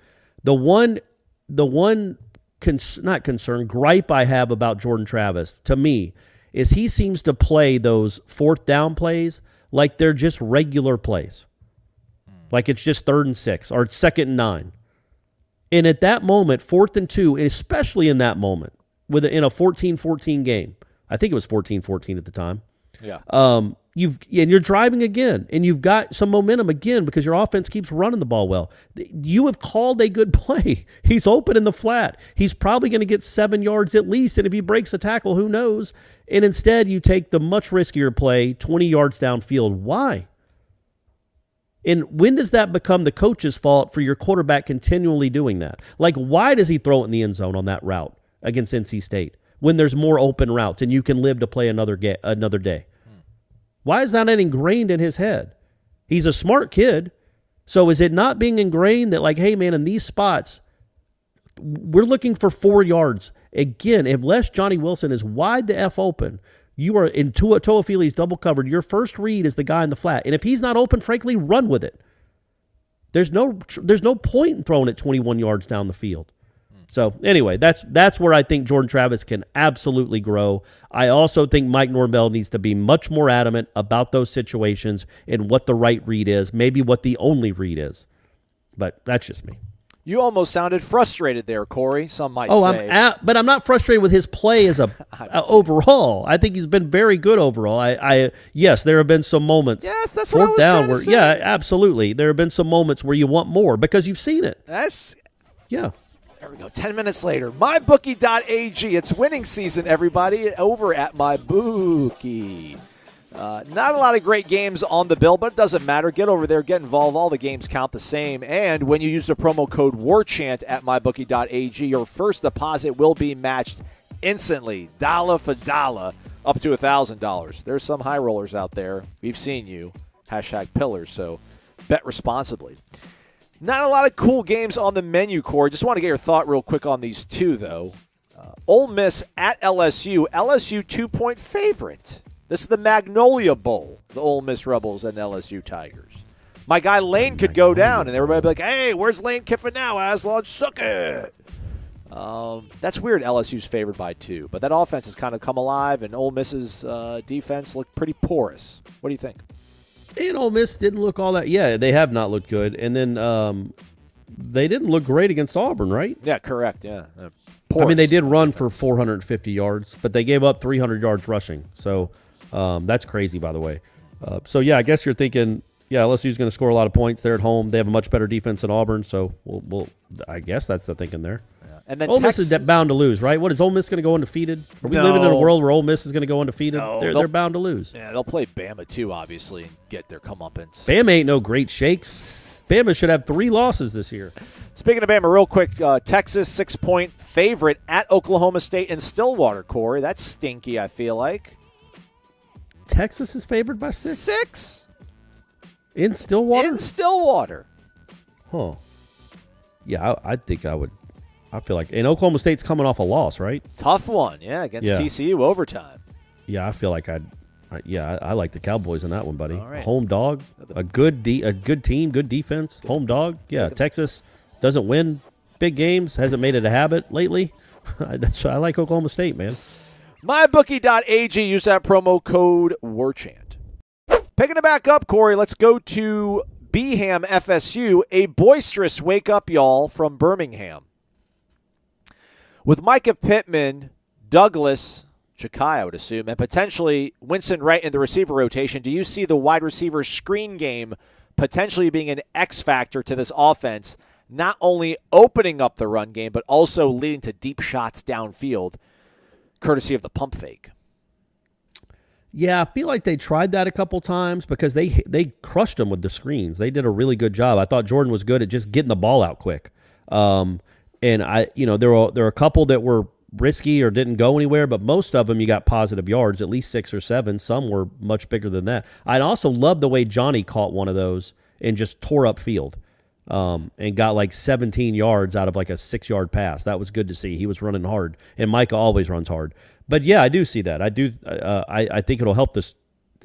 The one, the one, cons- not concern, gripe I have about Jordan Travis to me is he seems to play those fourth down plays like they're just regular plays. Like it's just third and six or second and nine. And at that moment, fourth and two, especially in that moment, with in a 14-14 game, I think it was 14-14 at the time. Yeah. Um, you've and you're driving again, and you've got some momentum again because your offense keeps running the ball well. You have called a good play. He's open in the flat. He's probably going to get seven yards at least, and if he breaks a tackle, who knows? And instead, you take the much riskier play, 20 yards downfield. Why? And when does that become the coach's fault for your quarterback continually doing that? Like, why does he throw it in the end zone on that route against NC State when there's more open routes and you can live to play another ga- another day? Why is that ingrained in his head? He's a smart kid. So is it not being ingrained that, like, hey, man, in these spots, we're looking for four yards. Again, unless Johnny Wilson is wide the F open, you are in Tua Toafili's double covered. Your first read is the guy in the flat. And if he's not open, frankly, run with it. There's no there's no point in throwing it 21 yards down the field. So anyway, that's that's where I think Jordan Travis can absolutely grow. I also think Mike Norvell needs to be much more adamant about those situations and what the right read is, maybe what the only read is. But that's just me. You almost sounded frustrated there, Corey. Some might Oh, say. I'm at, but I'm not frustrated with his play as a uh, overall. I think he's been very good overall. I, I yes, there have been some moments. Yes, that's what I was down where yeah, absolutely. There have been some moments where you want more because you've seen it. That's Yeah. There we go. 10 minutes later. MyBookie.ag. It's winning season, everybody, over at MyBookie. Uh, not a lot of great games on the bill, but it doesn't matter. Get over there, get involved. All the games count the same. And when you use the promo code WARCHANT at MyBookie.ag, your first deposit will be matched instantly, dollar for dollar, up to $1,000. There's some high rollers out there. We've seen you. Hashtag pillars. So bet responsibly. Not a lot of cool games on the menu, Corey. Just want to get your thought real quick on these two, though. Uh, Ole Miss at LSU. LSU two point favorite. This is the Magnolia Bowl, the Ole Miss Rebels and LSU Tigers. My guy Lane could go down, and everybody be like, hey, where's Lane Kiffin now? Aslan, suck it. Um, that's weird. LSU's favored by two, but that offense has kind of come alive, and Ole Miss's uh, defense looked pretty porous. What do you think? And Ole Miss didn't look all that. Yeah, they have not looked good. And then um, they didn't look great against Auburn, right? Yeah, correct. Yeah, uh, I mean, they did run for 450 yards, but they gave up 300 yards rushing. So um, that's crazy, by the way. Uh, so yeah, I guess you're thinking, yeah, LSU's going to score a lot of points. They're at home. They have a much better defense than Auburn. So we'll, we'll I guess that's the thinking there. And then Ole Miss is bound to lose, right? What is Ole Miss going to go undefeated? Are we living in a world where Ole Miss is going to go undefeated? No, they're, they're bound to lose. Yeah, they'll play Bama too, obviously, and get their comeuppance. Bama ain't no great shakes. Bama should have three losses this year. Speaking of Bama, real quick, uh, Texas six point favorite at Oklahoma State and Stillwater. Corey, that's stinky. I feel like Texas is favored by six six in Stillwater. in Stillwater. Huh. Yeah, I, I think I would. I feel like, and Oklahoma State's coming off a loss, right? Tough one, yeah, against Yeah. TCU overtime. Yeah, I feel like I'd. I, yeah, I, I like the Cowboys in that one, buddy. Right. Home dog, a good de- a good team, good defense. Home dog. Yeah, Texas doesn't win big games. Hasn't made it a habit lately. That's I like Oklahoma State, man. MyBookie.ag. Use that promo code WARCHANT. Picking it back up, Corey. Let's go to Beham FSU. A boisterous wake up, y'all, from Birmingham. With Mycah Pittman, Douglas, Ja'Khi, I would assume, and potentially Winston Wright in the receiver rotation, do you see the wide receiver screen game potentially being an X factor to this offense not only opening up the run game, but also leading to deep shots downfield, courtesy of the pump fake. Yeah, I feel like they tried that a couple times because they they crushed them with the screens. They did a really good job. I thought Jordan was good at just getting the ball out quick. Um, and I, you know, there were there were a couple that were risky or didn't go anywhere, but most of them you got positive yards, at least six or seven. Some were much bigger than that. I also love the way Johnny caught one of those and just tore up field. Um, and got like 17 yards out of like a six yard pass. That was good to see. He was running hard, and Mycah always runs hard. But yeah, I do see that. I do. Uh, I I think it'll help this.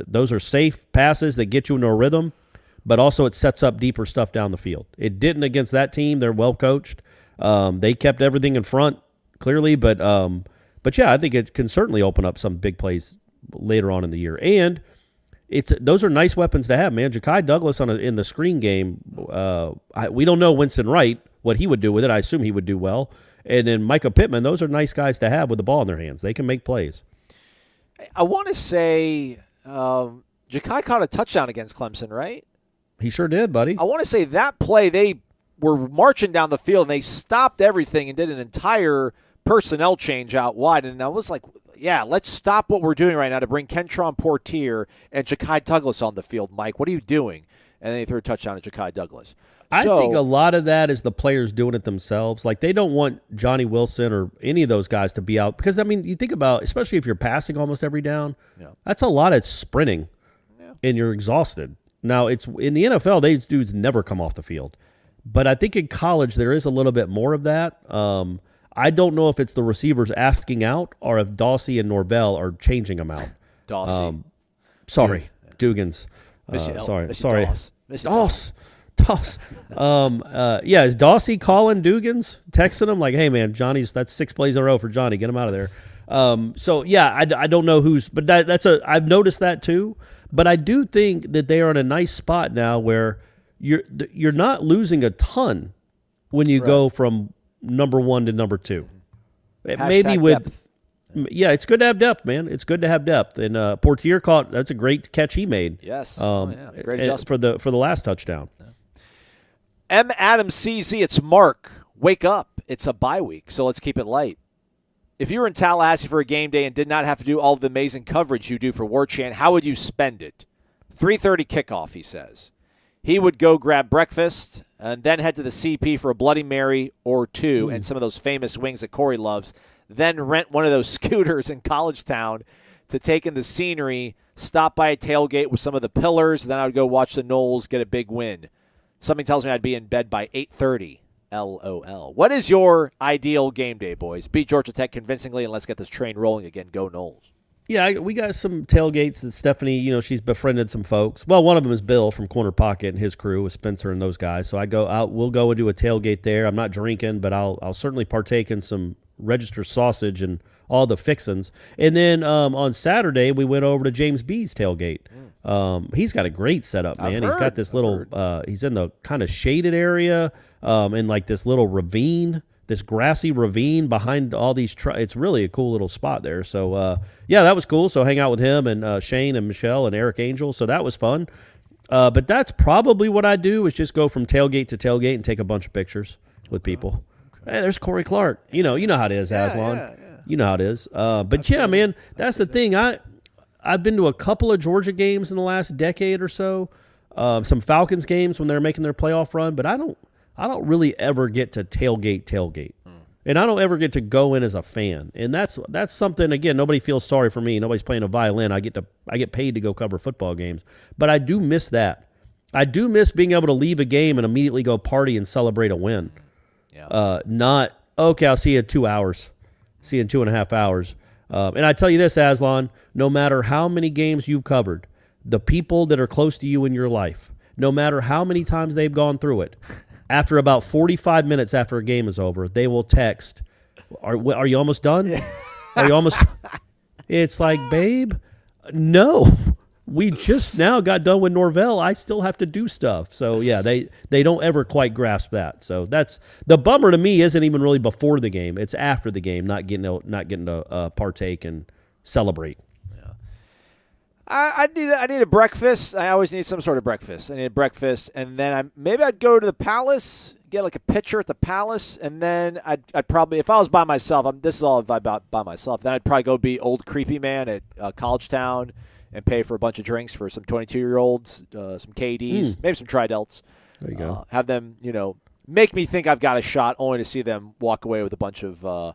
Those are safe passes that get you into a rhythm, but also it sets up deeper stuff down the field. It didn't against that team. They're well coached. Um, they kept everything in front clearly, but um, but yeah, I think it can certainly open up some big plays later on in the year. And it's those are nice weapons to have, man. Ja'Khi Douglas on a, in the screen game. Uh, I, we don't know Winston Wright what he would do with it. I assume he would do well. And then Mycah Pittman. Those are nice guys to have with the ball in their hands. They can make plays. I want to say um, Ja'Khi caught a touchdown against Clemson, right? He sure did, buddy. I want to say that play they were marching down the field and they stopped everything and did an entire personnel change out wide. And I was like, yeah, let's stop what we're doing right now to bring Kentron Poitier and Ja'Khi Douglas on the field. Mike, what are you doing? And then they threw a touchdown to Ja'Khi Douglas. I So- think a lot of that is the players doing it themselves. Like they don't want Johnny Wilson or any of those guys to be out because I mean, you think about especially if you're passing almost every down. Yeah. That's a lot of sprinting, and you're exhausted. Now it's in the NFL; these dudes never come off the field, but I think in college there is a little bit more of that. Um, I don't know if it's the receivers asking out or if Dawsey and Norvell are changing them out. Dawsey. Um, sorry, Dugans. Uh, sorry, you, sorry. Doss. Miss Doss. Doss. Um, uh, yeah, is Dawsey calling Dugans, texting him like, "Hey, man, Johnny's that's six plays in a row for Johnny. Get him out of there." Um, so yeah, I, I don't know who's, but that, that's a I've noticed that too. But I do think that they are in a nice spot now where you're you're not losing a ton when you go from number one to number two. It- Maybe with depth. Yeah, it's good to have depth, man. It's good to have depth. And uh, Poitier caught that's a great catch he made. Yes. um, Oh, yeah. Great adjustment. for the for the last touchdown. M. Adams CZ, it's Mark. Wake up. It's a bye week, so let's keep it light. If you were in Tallahassee for a game day and did not have to do all the amazing coverage you do for Warchant, how would you spend it? 3:30 kickoff, he says. He would go grab breakfast and then head to the CP for a Bloody Mary or two and hmm. some of those famous wings that Corey loves. Then rent one of those scooters in College Town to take in the scenery, stop by a tailgate with some of the pillars, then I would go watch the Noles get a big win. Something tells me I'd be in bed by 8:30. LOL. What is your ideal game day, boys? Beat Georgia Tech convincingly, and let's get this train rolling again. Go Noles. Yeah, I, we got some tailgates that Stephanie, you know, she's befriended some folks. Well, one of them is Bill from Corner Pocket and his crew with Spencer and those guys. So I go out, we'll go and do a tailgate there. I'm not drinking, but I'll I'll certainly partake in some register sausage and all the fixins. And then um, on Saturday we went over to James B's tailgate. Um, he's got a great setup, man. He's heard, got this I've little. Uh, he's in the kind of shaded area, um, in like this little ravine, this grassy ravine behind all these. Tr- it's really a cool little spot there. So uh, yeah, that was cool. So hang out with him and uh, Shane and Michelle and Eric Angel. So that was fun. Uh, but that's probably what I do is just go from tailgate to tailgate and take a bunch of pictures with people. Hey, there's Corey Clark. You know, you know how it is, Aslan. You know how it is. Uh, but yeah, man, that's the thing. I I've been to a couple of Georgia games in the last decade or so. Um, some Falcons games when they're making their playoff run, but I don't I don't really ever get to tailgate tailgate. And I don't ever get to go in as a fan. And that's that's something again, nobody feels sorry for me. Nobody's playing a violin. I get to I get paid to go cover football games. But I do miss that. I do miss being able to leave a game and immediately go party and celebrate a win. Yeah. Uh, not okay. I'll see you in two hours. See you in two and a half hours. Um, and I tell you this, Aslan, no matter how many games you've covered, the people that are close to you in your life, no matter how many times they've gone through it, after about 45 minutes after a game is over, they will text, Are, are you almost done? Are you almost. it's like, babe, no. We just now got done with Norvell. I still have to do stuff. So yeah, they they don't ever quite grasp that. So that's the bummer to me. Isn't even really before the game. It's after the game, not getting to, not getting to uh, partake and celebrate. I, I need a, I need a breakfast. I always need some sort of breakfast. I need a breakfast, and then I maybe I'd go to the Palace, get like a picture at the palace, and then I'd, I'd probably, if I was by myself, I'm, this is all if I by, by myself, then I'd probably go be old creepy man at uh, College Town and pay for a bunch of drinks for some 22 year olds, uh, some KDs, maybe some Tridelts. There you go. Uh, have them, you know, make me think I've got a shot, only to see them walk away with a bunch of, uh,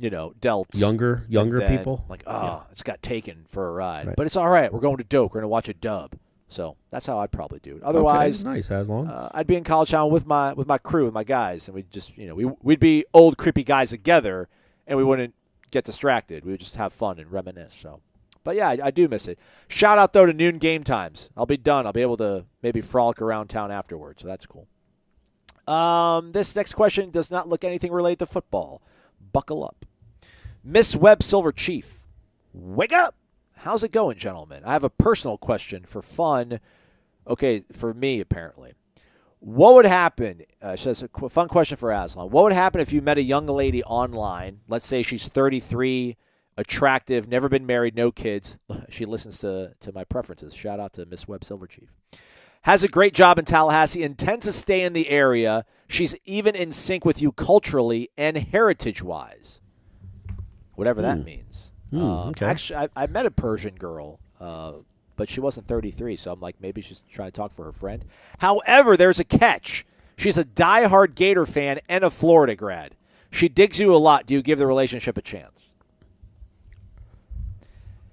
you know, delts. Younger- younger then, people? Like, oh, it's got taken for a ride. Right. But it's all right. We're going to Doak. We're going to watch a dub. So that's how I'd probably do it. Otherwise, okay, nice as long. uh, I'd be in college town with my with my crew and my guys, and we'd just you know we we'd be old creepy guys together, and we wouldn't get distracted. We would just have fun and reminisce. So, but yeah, I, I do miss it. Shout out though to noon game times. I'll be done. I'll be able to maybe frolic around town afterwards. So that's cool. Um, this next question does not look anything related to football. Buckle up, Miss Webb Silver Chief. Wake up! How's it going, gentlemen? I have a personal question for fun. Okay, for me apparently. What would happen? Uh, she says a fun question for Aslan. What would happen if you met a young lady online? Let's say she's 33, attractive, never been married, no kids. She listens to to my preferences. Shout out to Miss Webb Silverchief. Has a great job in Tallahassee, intends to stay in the area. She's even in sync with you culturally and heritage wise, whatever that means. Hmm, Um, okay. Actually, I, I met a Persian girl, uh, but she wasn't 33, so I'm like, maybe she's trying to talk for her friend. However, there's a catch. She's a diehard Gator fan and a Florida grad. She digs you a lot. Do you give the relationship a chance?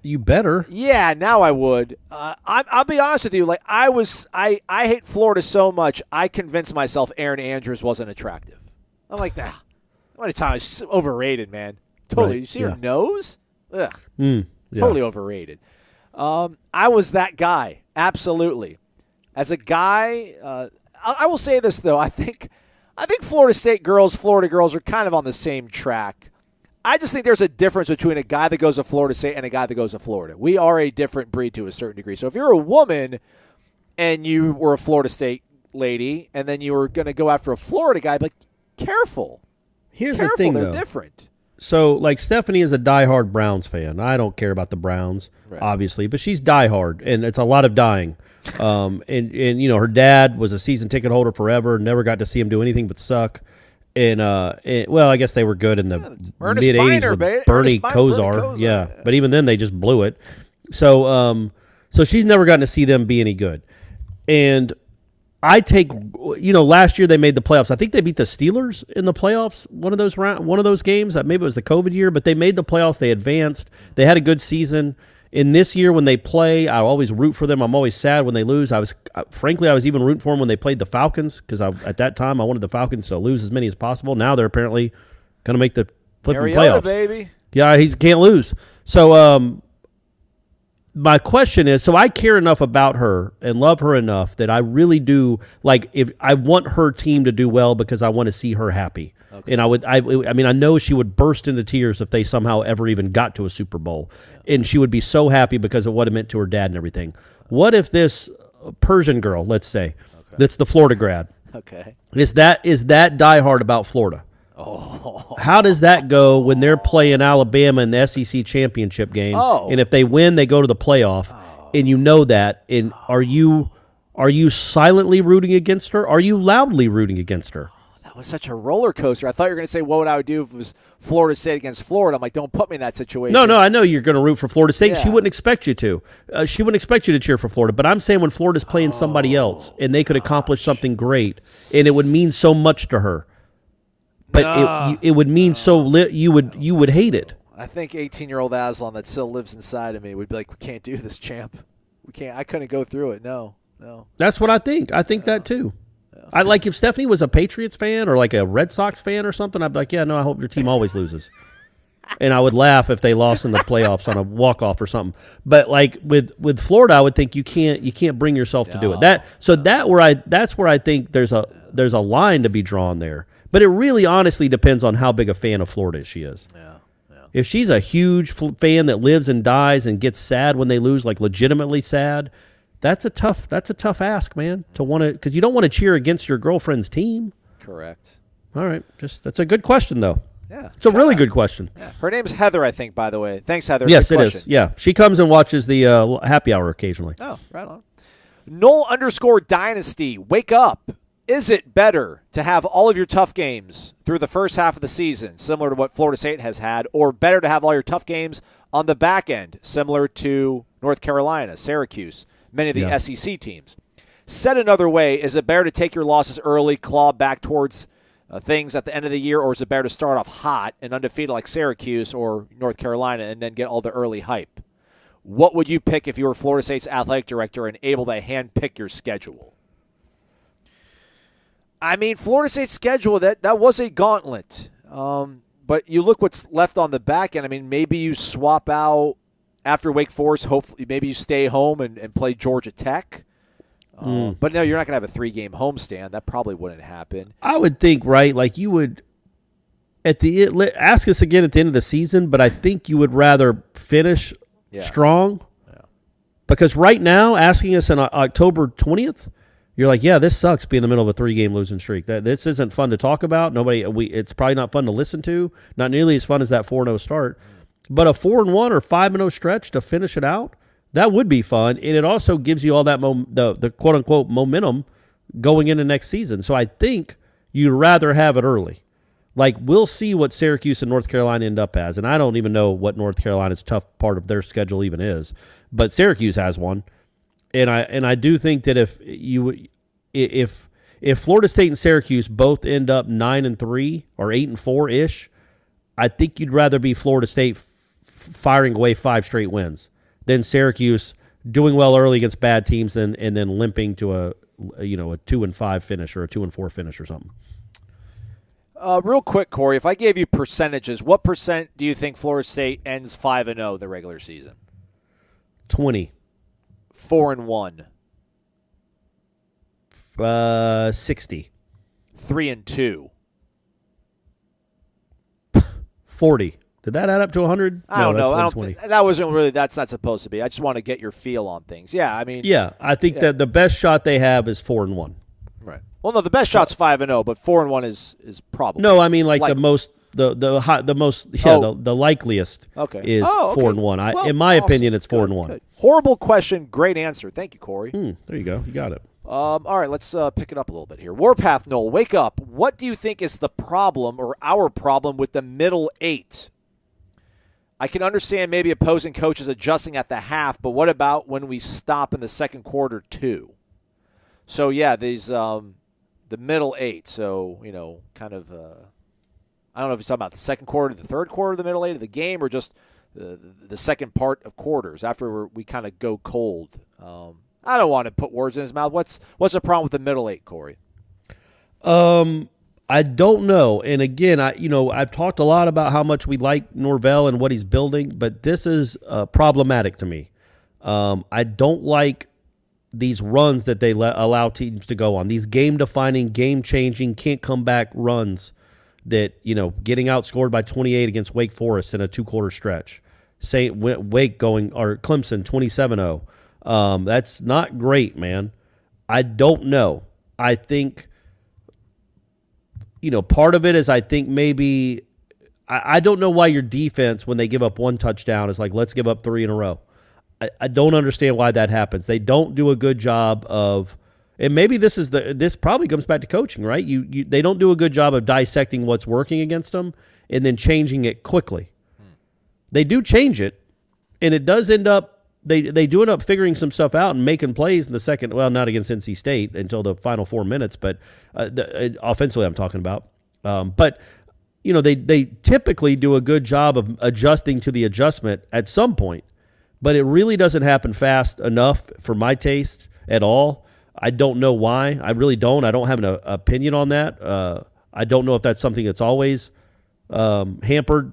you better. Yeah, now I would. Uh, I, I'll be honest with you. Like I was, I I hate Florida so much. I convinced myself Erin Andrews wasn't attractive. I'm like, ah, what a time. She's overrated, man. Totally. Right, You see yeah. her nose? Ugh. Mm, yeah. Totally overrated. Um, I was that guy. Absolutely. As a guy, uh, I, I will say this though. I think, I think Florida State girls, Florida girls are kind of on the same track. I just think there's a difference between a guy that goes to Florida State and a guy that goes to Florida. We are a different breed to a certain degree. So if you're a woman and you were a Florida State lady and then you were going to go after a Florida guy, but careful. Here's careful. the thing, They're though. different. So, like Stephanie is a diehard Browns fan. I don't care about the Browns, Right. obviously, but she's diehard, and it's a lot of dying. Um, and and you know, her dad was a season ticket holder forever. Never got to see him do anything but suck. And uh, and- well, I guess they were good in the Earnest mid '80s with. Bernie Byner, Kosar. Bernie Yeah, yeah. but even then, they just blew it. So, um, so she's never gotten to see them be any good. And I take you know last year they made the playoffs. I think they beat the Steelers in the playoffs. One of those round, one of those games. Uh, Maybe it was the COVID year, but they made the playoffs. They advanced. They had a good season. In this year, when they play, I always root for them. I'm always sad when they lose. I was, uh, frankly, I was even rooting for them when they played the Falcons because at that time I wanted the Falcons to lose as many as possible. Now they're apparently going to make the flipping Mariota, playoffs. baby. Yeah, he can't lose. So, um, my question is: so I care enough about her and love her enough that I really do like if I want her team to do well because I want to see her happy. Okay. And I would, I, I mean, I know she would burst into tears if they somehow ever even got to a Super Bowl, and she would be so happy because of what it meant to her dad and everything. What if this Persian girl, let's say, that's the Florida grad, Okay. is that is that diehard about Florida? Oh. How does that go when they're playing Alabama in the SEC championship game? Oh. And if they win, they go to the playoff, and you know that. And are you are you silently rooting against her? Are you loudly rooting against her? That was such a roller coaster. I thought you were going to say what would I would do if it was Florida State against Florida. I'm like, don't put me in that situation. No, no, I know you're going to root for Florida State. She wouldn't expect you to. Uh, she wouldn't expect you to cheer for Florida. But I'm saying when Florida's playing somebody else and they could accomplish something great, and it would mean so much to her, but it, it would mean so li- you would you would hate it. I think 18 year old Aslan that still lives inside of me would be like, we can't do this, champ. We can't. I couldn't go through it. No, no. That's what I think. I think that too. I like if Stephanie was a Patriots fan or like a Red Sox fan or something. I'd be like, yeah, no, I hope your team always loses. And I would laugh if they lost in the playoffs on a walk off or something. But like with with Florida, I would think you can't you can't bring yourself to do it. That so that where I that's where I think there's a there's a line to be drawn there. But it really honestly depends on how big a fan of Florida she is. Yeah. If she's a huge fan that lives and dies and gets sad when they lose, like legitimately sad, that's a tough that's a tough ask, man. To want to because you don't want to cheer against your girlfriend's team. Correct. All right, just that's a good question though. Yeah. It's a really good question. Yeah. Her name's Heather, I think, by the way. Thanks, Heather. Yes, it is. Yeah, she comes and watches the uh, happy hour occasionally. Oh, right on. Null underscore dynasty. Wake up. Is it better to have all of your tough games through the first half of the season, similar to what Florida State has had, or better to have all your tough games on the back end, similar to North Carolina, Syracuse, many of the Yeah. SEC teams? Said another way, is it better to take your losses early, claw back towards uh, things at the end of the year, or is it better to start off hot and undefeated like Syracuse or North Carolina and then get all the early hype? What would you pick if you were Florida State's athletic director and able to hand pick your schedule? I mean, Florida State's schedule that that was a gauntlet. Um, but you look what's left on the back end. I mean, maybe you swap out after Wake Forest. Hopefully, maybe you stay home and, and play Georgia Tech. Um, But no, you're not going to have a three game homestand. That probably wouldn't happen. I would think, right? Like you would at the ask us again at the end of the season, but I think you would rather finish Yeah. strong. Because right now, asking us on October twentieth, you're like, yeah, this sucks. Being in the middle of a three game losing streak. That this isn't fun to talk about. Nobody, we, it's probably not fun to listen to. Not nearly as fun as that four zero oh start, but a four and one or five and zero stretch to finish it out. That would be fun, and it also gives you all that mom, the the quote unquote momentum going into next season. So I think you'd rather have it early. Like we'll see what Syracuse and North Carolina end up as, and I don't even know what North Carolina's tough part of their schedule even is. But Syracuse has one, and I and I do think that if you if if Florida State and Syracuse both end up nine and three or eight and four ish, I think you'd rather be Florida State f- firing away five straight wins than Syracuse doing well early against bad teams and and then limping to a you know a two and five finish or a two and four finish or something. Uh, real quick, Corey, if I gave you percentages, what percent do you think Florida State ends five and zero the regular season? Twenty. Four and one, Uh, 60. three and two. 40. Did that add up to 100? I don't no, know. I don't. Th- that wasn't really. That's not supposed to be. I just want to get your feel on things. Yeah, I mean. yeah, I think Yeah. that the best shot they have is 4 and 1. Right. Well, no, the best shot's five and zero, but four and one is is probably. No, I mean like Likely. the most the the high, the most yeah, Oh. the, the likeliest Okay. is Oh, 4 and 1. I Well, in my awesome. opinion it's 4 Good, and 1. good. Horrible question. Great answer. Thank you, Corey. Hmm, there you go. You got it. Um, all right, let's uh, pick it up a little bit here. Warpath Noel, wake up. What do you think is the problem or our problem with the middle eight? I can understand maybe opposing coaches adjusting at the half, but what about when we stop in the second quarter too? So yeah, these um, the middle eight. So you know, kind of. Uh, I don't know if you're talking about the second quarter, the third quarter, the middle eight of the game, or just the, the second part of quarters after we kind of go cold. Um, I don't want to put words in his mouth. What's what's the problem with the middle eight, Corey? Um, I don't know. And again, I you know I've talked a lot about how much we like Norvell and what he's building, but this is uh, problematic to me. Um, I don't like these runs that they let, allow teams to go on. These game-defining, game-changing, can't come back runs that you know getting outscored by 28 against Wake Forest in a two-quarter stretch. Saint Wake going or Clemson 27-0. Um, that's not great, man. I don't know. I think you know, part of it is I think maybe I, I don't know why your defense, when they give up one touchdown, is like, let's give up three in a row. I, I don't understand why that happens. They don't do a good job of and maybe this is the this probably comes back to coaching, right? You, you they don't do a good job of dissecting what's working against them and then changing it quickly. They do change it, and it does end up they they do end up figuring some stuff out and making plays in the second. Well, not against NC State until the final four minutes, but uh, the, uh, offensively, I'm talking about. Um, but you know they they typically do a good job of adjusting to the adjustment at some point, but it really doesn't happen fast enough for my taste at all. I don't know why. I really don't. I don't have an uh, opinion on that. Uh, I don't know if that's something that's always um, hampered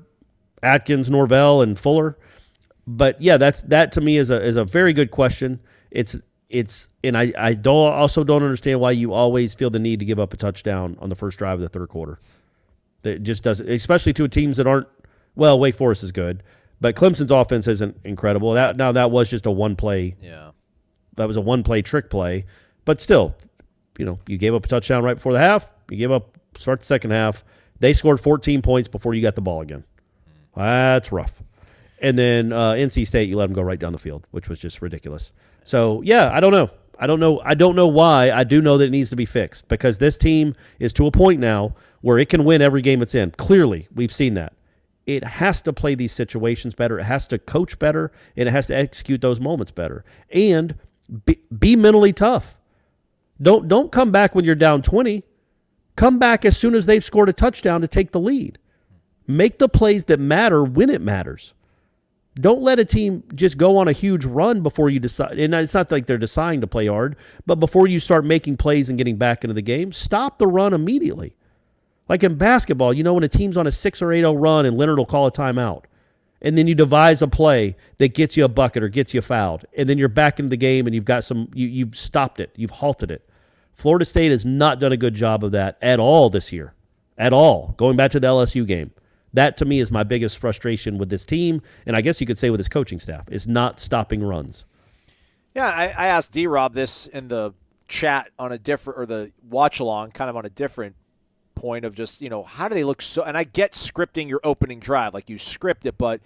Atkins, Norvell, and Fuller. But yeah, that's that to me is a is a very good question. It's it's and I I don't also don't understand why you always feel the need to give up a touchdown on the first drive of the third quarter. That just doesn't, especially to teams that aren't. Well, Wake Forest is good, but Clemson's offense isn't incredible. That now that was just a one play. Yeah. That was a one play trick play, but still, you know, you gave up a touchdown right before the half. You gave up start the second half. They scored 14 points before you got the ball again. That's rough. And then uh, NC State, you let them go right down the field, which was just ridiculous. So yeah, I don't know. I don't know. I don't know why. I do know that it needs to be fixed because this team is to a point now where it can win every game it's in. Clearly, we've seen that. It has to play these situations better. It has to coach better, and it has to execute those moments better. And be, be mentally tough. Don't don't come back when you're down twenty. Come back as soon as they've scored a touchdown to take the lead. Make the plays that matter when it matters. Don't let a team just go on a huge run before you decide. And it's not like they're deciding to play hard, but before you start making plays and getting back into the game, stop the run immediately. Like in basketball, you know, when a team's on a 6 or 8 0 run and Leonard will call a timeout, and then you devise a play that gets you a bucket or gets you fouled, and then you're back into the game and you've got some, you, you've stopped it, you've halted it. Florida State has not done a good job of that at all this year. At all. Going back to the LSU game. That to me is my biggest frustration with this team, and I guess you could say with his coaching staff, is not stopping runs. Yeah, I, I asked D Rob this in the chat on a different or the watch along, kind of on a different point of just, you know, how do they look so and I get scripting your opening drive, like you script it, but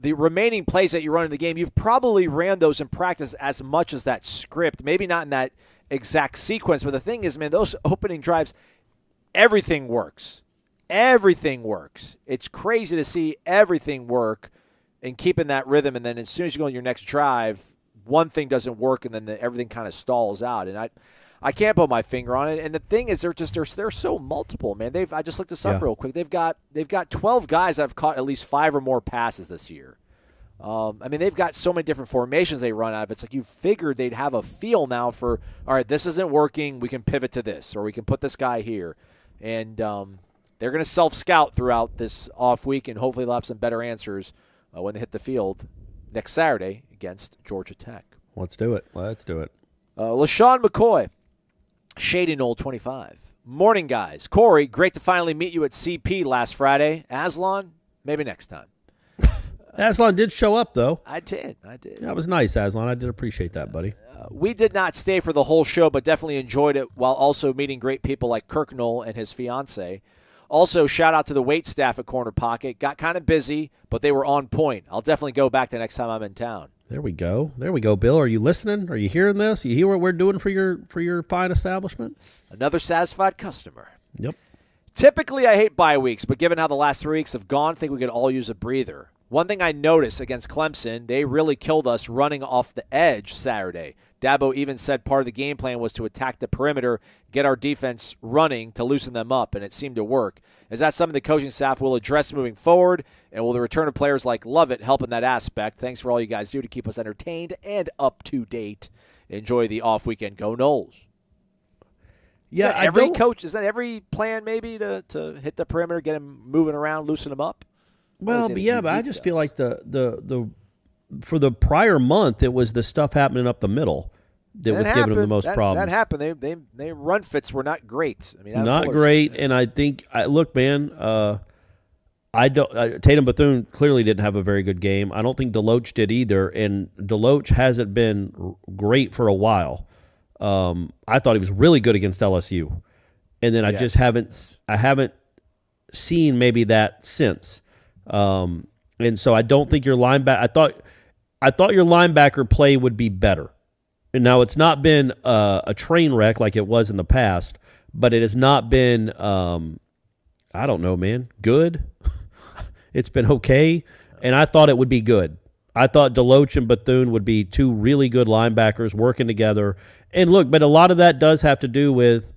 the remaining plays that you run in the game, you've probably ran those in practice as much as that script. Maybe not in that exact sequence, but the thing is, man, those opening drives, everything works everything works. It's crazy to see everything work and keeping that rhythm. And then as soon as you go on your next drive, one thing doesn't work, and then the, everything kind of stalls out. And I, I can't put my finger on it. And the thing is, they're just they're, they're so multiple, man. They've I just looked this up yeah. real quick. They've got they've got twelve guys that have caught at least five or more passes this year. Um, I mean, they've got so many different formations they run out of. It's like you figured they'd have a feel now for, all right, this isn't working. We can pivot to this, or we can put this guy here. And um, they're going to self scout throughout this off week, and hopefully they'll have some better answers uh, when they hit the field next Saturday against Georgia Tech. Let's do it. Let's do it. Uh, LeSean McCoy, Shady Knoll 25. Morning, guys. Corey, great to finally meet you at CP last Friday. Aslan, maybe next time. Aslan did show up, though. I did. I did. That was nice, Aslan. I did appreciate that, buddy. Uh, we did not stay for the whole show, but definitely enjoyed it while also meeting great people like Kirk Knoll and his fiance. Also, shout out to the wait staff at Corner Pocket. Got kind of busy, but they were on point. I'll definitely go back the next time I'm in town. There we go. There we go, Bill. Are you listening? Are you hearing this? You hear what we're doing for your for your fine establishment? Another satisfied customer. Yep. Typically, I hate bye weeks, but given how the last three weeks have gone, I think we could all use a breather. One thing I noticed against Clemson, they really killed us running off the edge Saturday. Dabo even said part of the game plan was to attack the perimeter, get our defense running to loosen them up, and it seemed to work. Is that something the coaching staff will address moving forward? And will the return of players like Lovett help in that aspect? Thanks for all you guys do to keep us entertained and up to date. Enjoy the off weekend. Go Noles. Yeah, every coach is that every plan maybe to, to hit the perimeter, get him moving around, loosen him up. Well, but yeah, but I just does? feel like the the the for the prior month, it was the stuff happening up the middle that, that was happened. giving them the most that, problems. That happened. They, they, they run fits were not great. I mean, not great. And I think, I, look, man, uh, I don't. Uh, Tatum Bethune clearly didn't have a very good game. I don't think DeLoach did either, and DeLoach hasn't been great for a while. Um, I thought he was really good against LSU, and then I yes. just haven't. I haven't seen maybe that since. Um, and so I don't think your linebacker. I thought I thought your linebacker play would be better. And now it's not been a train wreck like it was in the past, but it has not been. Um, I don't know, man. Good. it's been okay, and I thought it would be good. I thought DeLoach and Bethune would be two really good linebackers working together. And look, but a lot of that does have to do with,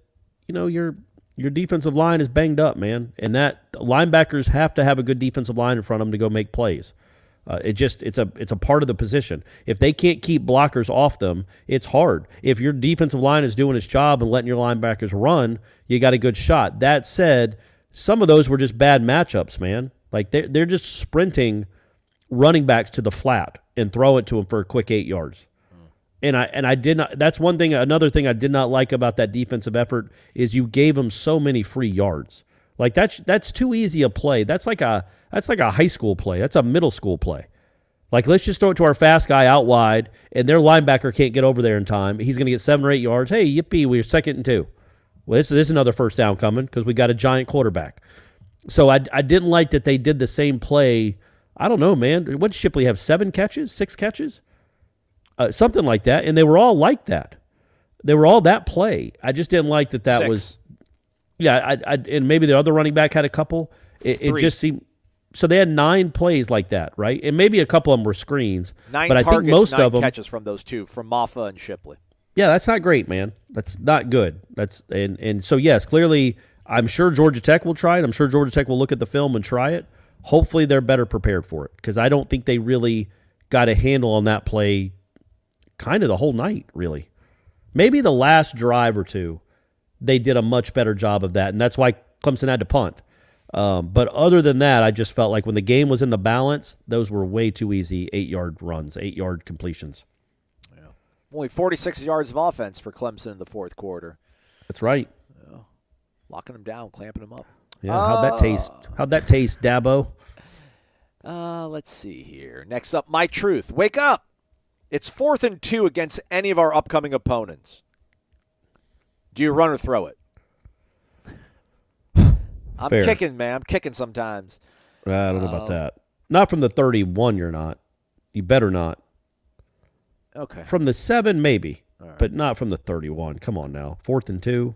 you know, your your defensive line is banged up, man, and that linebackers have to have a good defensive line in front of them to go make plays. Uh, it just it's a it's a part of the position. If they can't keep blockers off them, it's hard. If your defensive line is doing its job and letting your linebackers run, you got a good shot. That said, some of those were just bad matchups, man. Like they're they're just sprinting running backs to the flat and throw it to them for a quick eight yards. And I and I did not. That's one thing. Another thing I did not like about that defensive effort is you gave them so many free yards. Like that's that's too easy a play. That's like a that's like a high school play. That's a middle school play. Like, let's just throw it to our fast guy out wide, and their linebacker can't get over there in time. He's going to get seven or eight yards. Hey, yippee, we're second and two. Well, this, this is another first down coming because we got a giant quarterback. So I, I didn't like that they did the same play. I don't know, man. What Shipley have? Seven catches? Six catches? Uh, something like that. And they were all like that. They were all that play. I just didn't like that. That Six. was, yeah. I, I and maybe the other running back had a couple. It, it just seemed. So they had nine plays like that, right? And maybe a couple of them were screens. Nine but I targets, think most nine of them, catches from those two, from Mafah and Shipley. yeah, that's not great, man. That's not good. That's and and so yes, clearly, I'm sure Georgia Tech will try it. I'm sure Georgia Tech will look at the film and try it. Hopefully, they're better prepared for it because I don't think they really got a handle on that play, kind of the whole night. Really, maybe the last drive or two, they did a much better job of that, and that's why Clemson had to punt. Um, but other than that, I just felt like when the game was in the balance, those were way too easy eight yard runs, eight yard completions. Yeah. Only 46 yards of offense for Clemson in the fourth quarter. That's right. Locking them down, clamping them up. Yeah, how'd that taste? How'd that taste, Dabo? Uh, let's see here. Next up, my truth. Wake up! It's fourth and two against any of our upcoming opponents. Do you run or throw it? I'm Fair. kicking, man. I'm kicking sometimes. I don't know Um, about that. Not from the 31, you're not. You better not. Okay. From the 7, maybe, but not from the 31. Come on now. Fourth and two.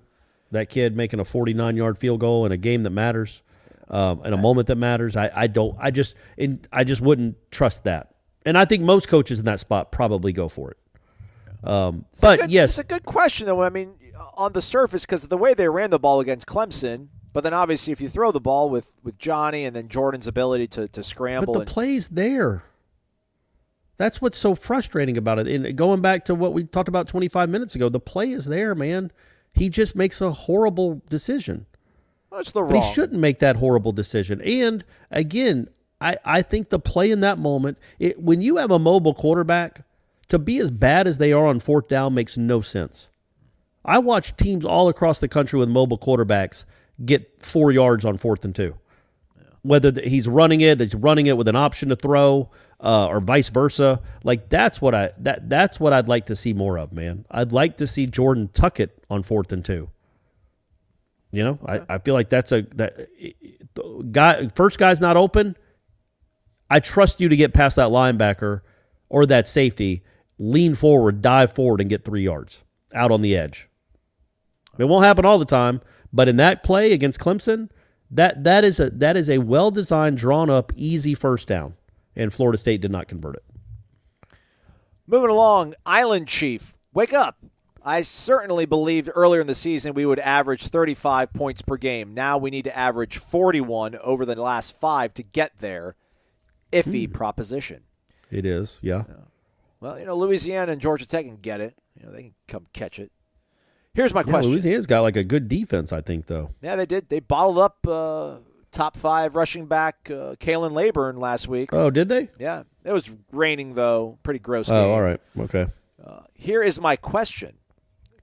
That kid making a 49 yard field goal in a game that matters, um, in a moment that matters. I, I don't, I just, in, I just wouldn't trust that. And I think most coaches in that spot probably go for it. Um, but Good- yes, it's a good question though. I mean, on the surface, because of the way they ran the ball against Clemson, but then obviously if you throw the ball with with Johnny and then Jordan's ability to to scramble, But the and, play's there. That's what's so frustrating about it. And going back to what we talked about 25 minutes ago, the play is there, man. He just makes a horrible decision. that's the But wrong. he shouldn't make that horrible decision. And again, I, I think the play in that moment, it, when you have a mobile quarterback, to be as bad as they are on fourth down makes no sense. I watch teams all across the country with mobile quarterbacks get four yards on fourth and two. Whether he's running it, he's running it with an option to throw, uh, or vice versa. Like that's what I that that's what I'd like to see more of, man. I'd like to see Jordan tuck it on fourth and two. You know, I, I feel like that's a that guy first guy's not open. I trust you to get past that linebacker or that safety, lean forward, dive forward, and get three yards out on the edge. It won't happen all the time, but in that play against Clemson, that that is a that is a well designed, drawn up, easy first down, and Florida State did not convert it. Moving along, Island Chief, wake up. I certainly believed earlier in the season we would average 35 points per game. Now we need to average 41 over the last five to get there. Iffy proposition. It is, yeah. Well, you know, Louisiana and Georgia Tech can get it. You know, they can come catch it. Here's my Yeah, question. Louisiana's got like a good defense, I think, though. Yeah, they did. They bottled up uh, top five rushing back uh, Khalan Laborn last week. Oh, did they? Yeah, it was raining though. Pretty gross. Oh, all right, okay. Here is my question: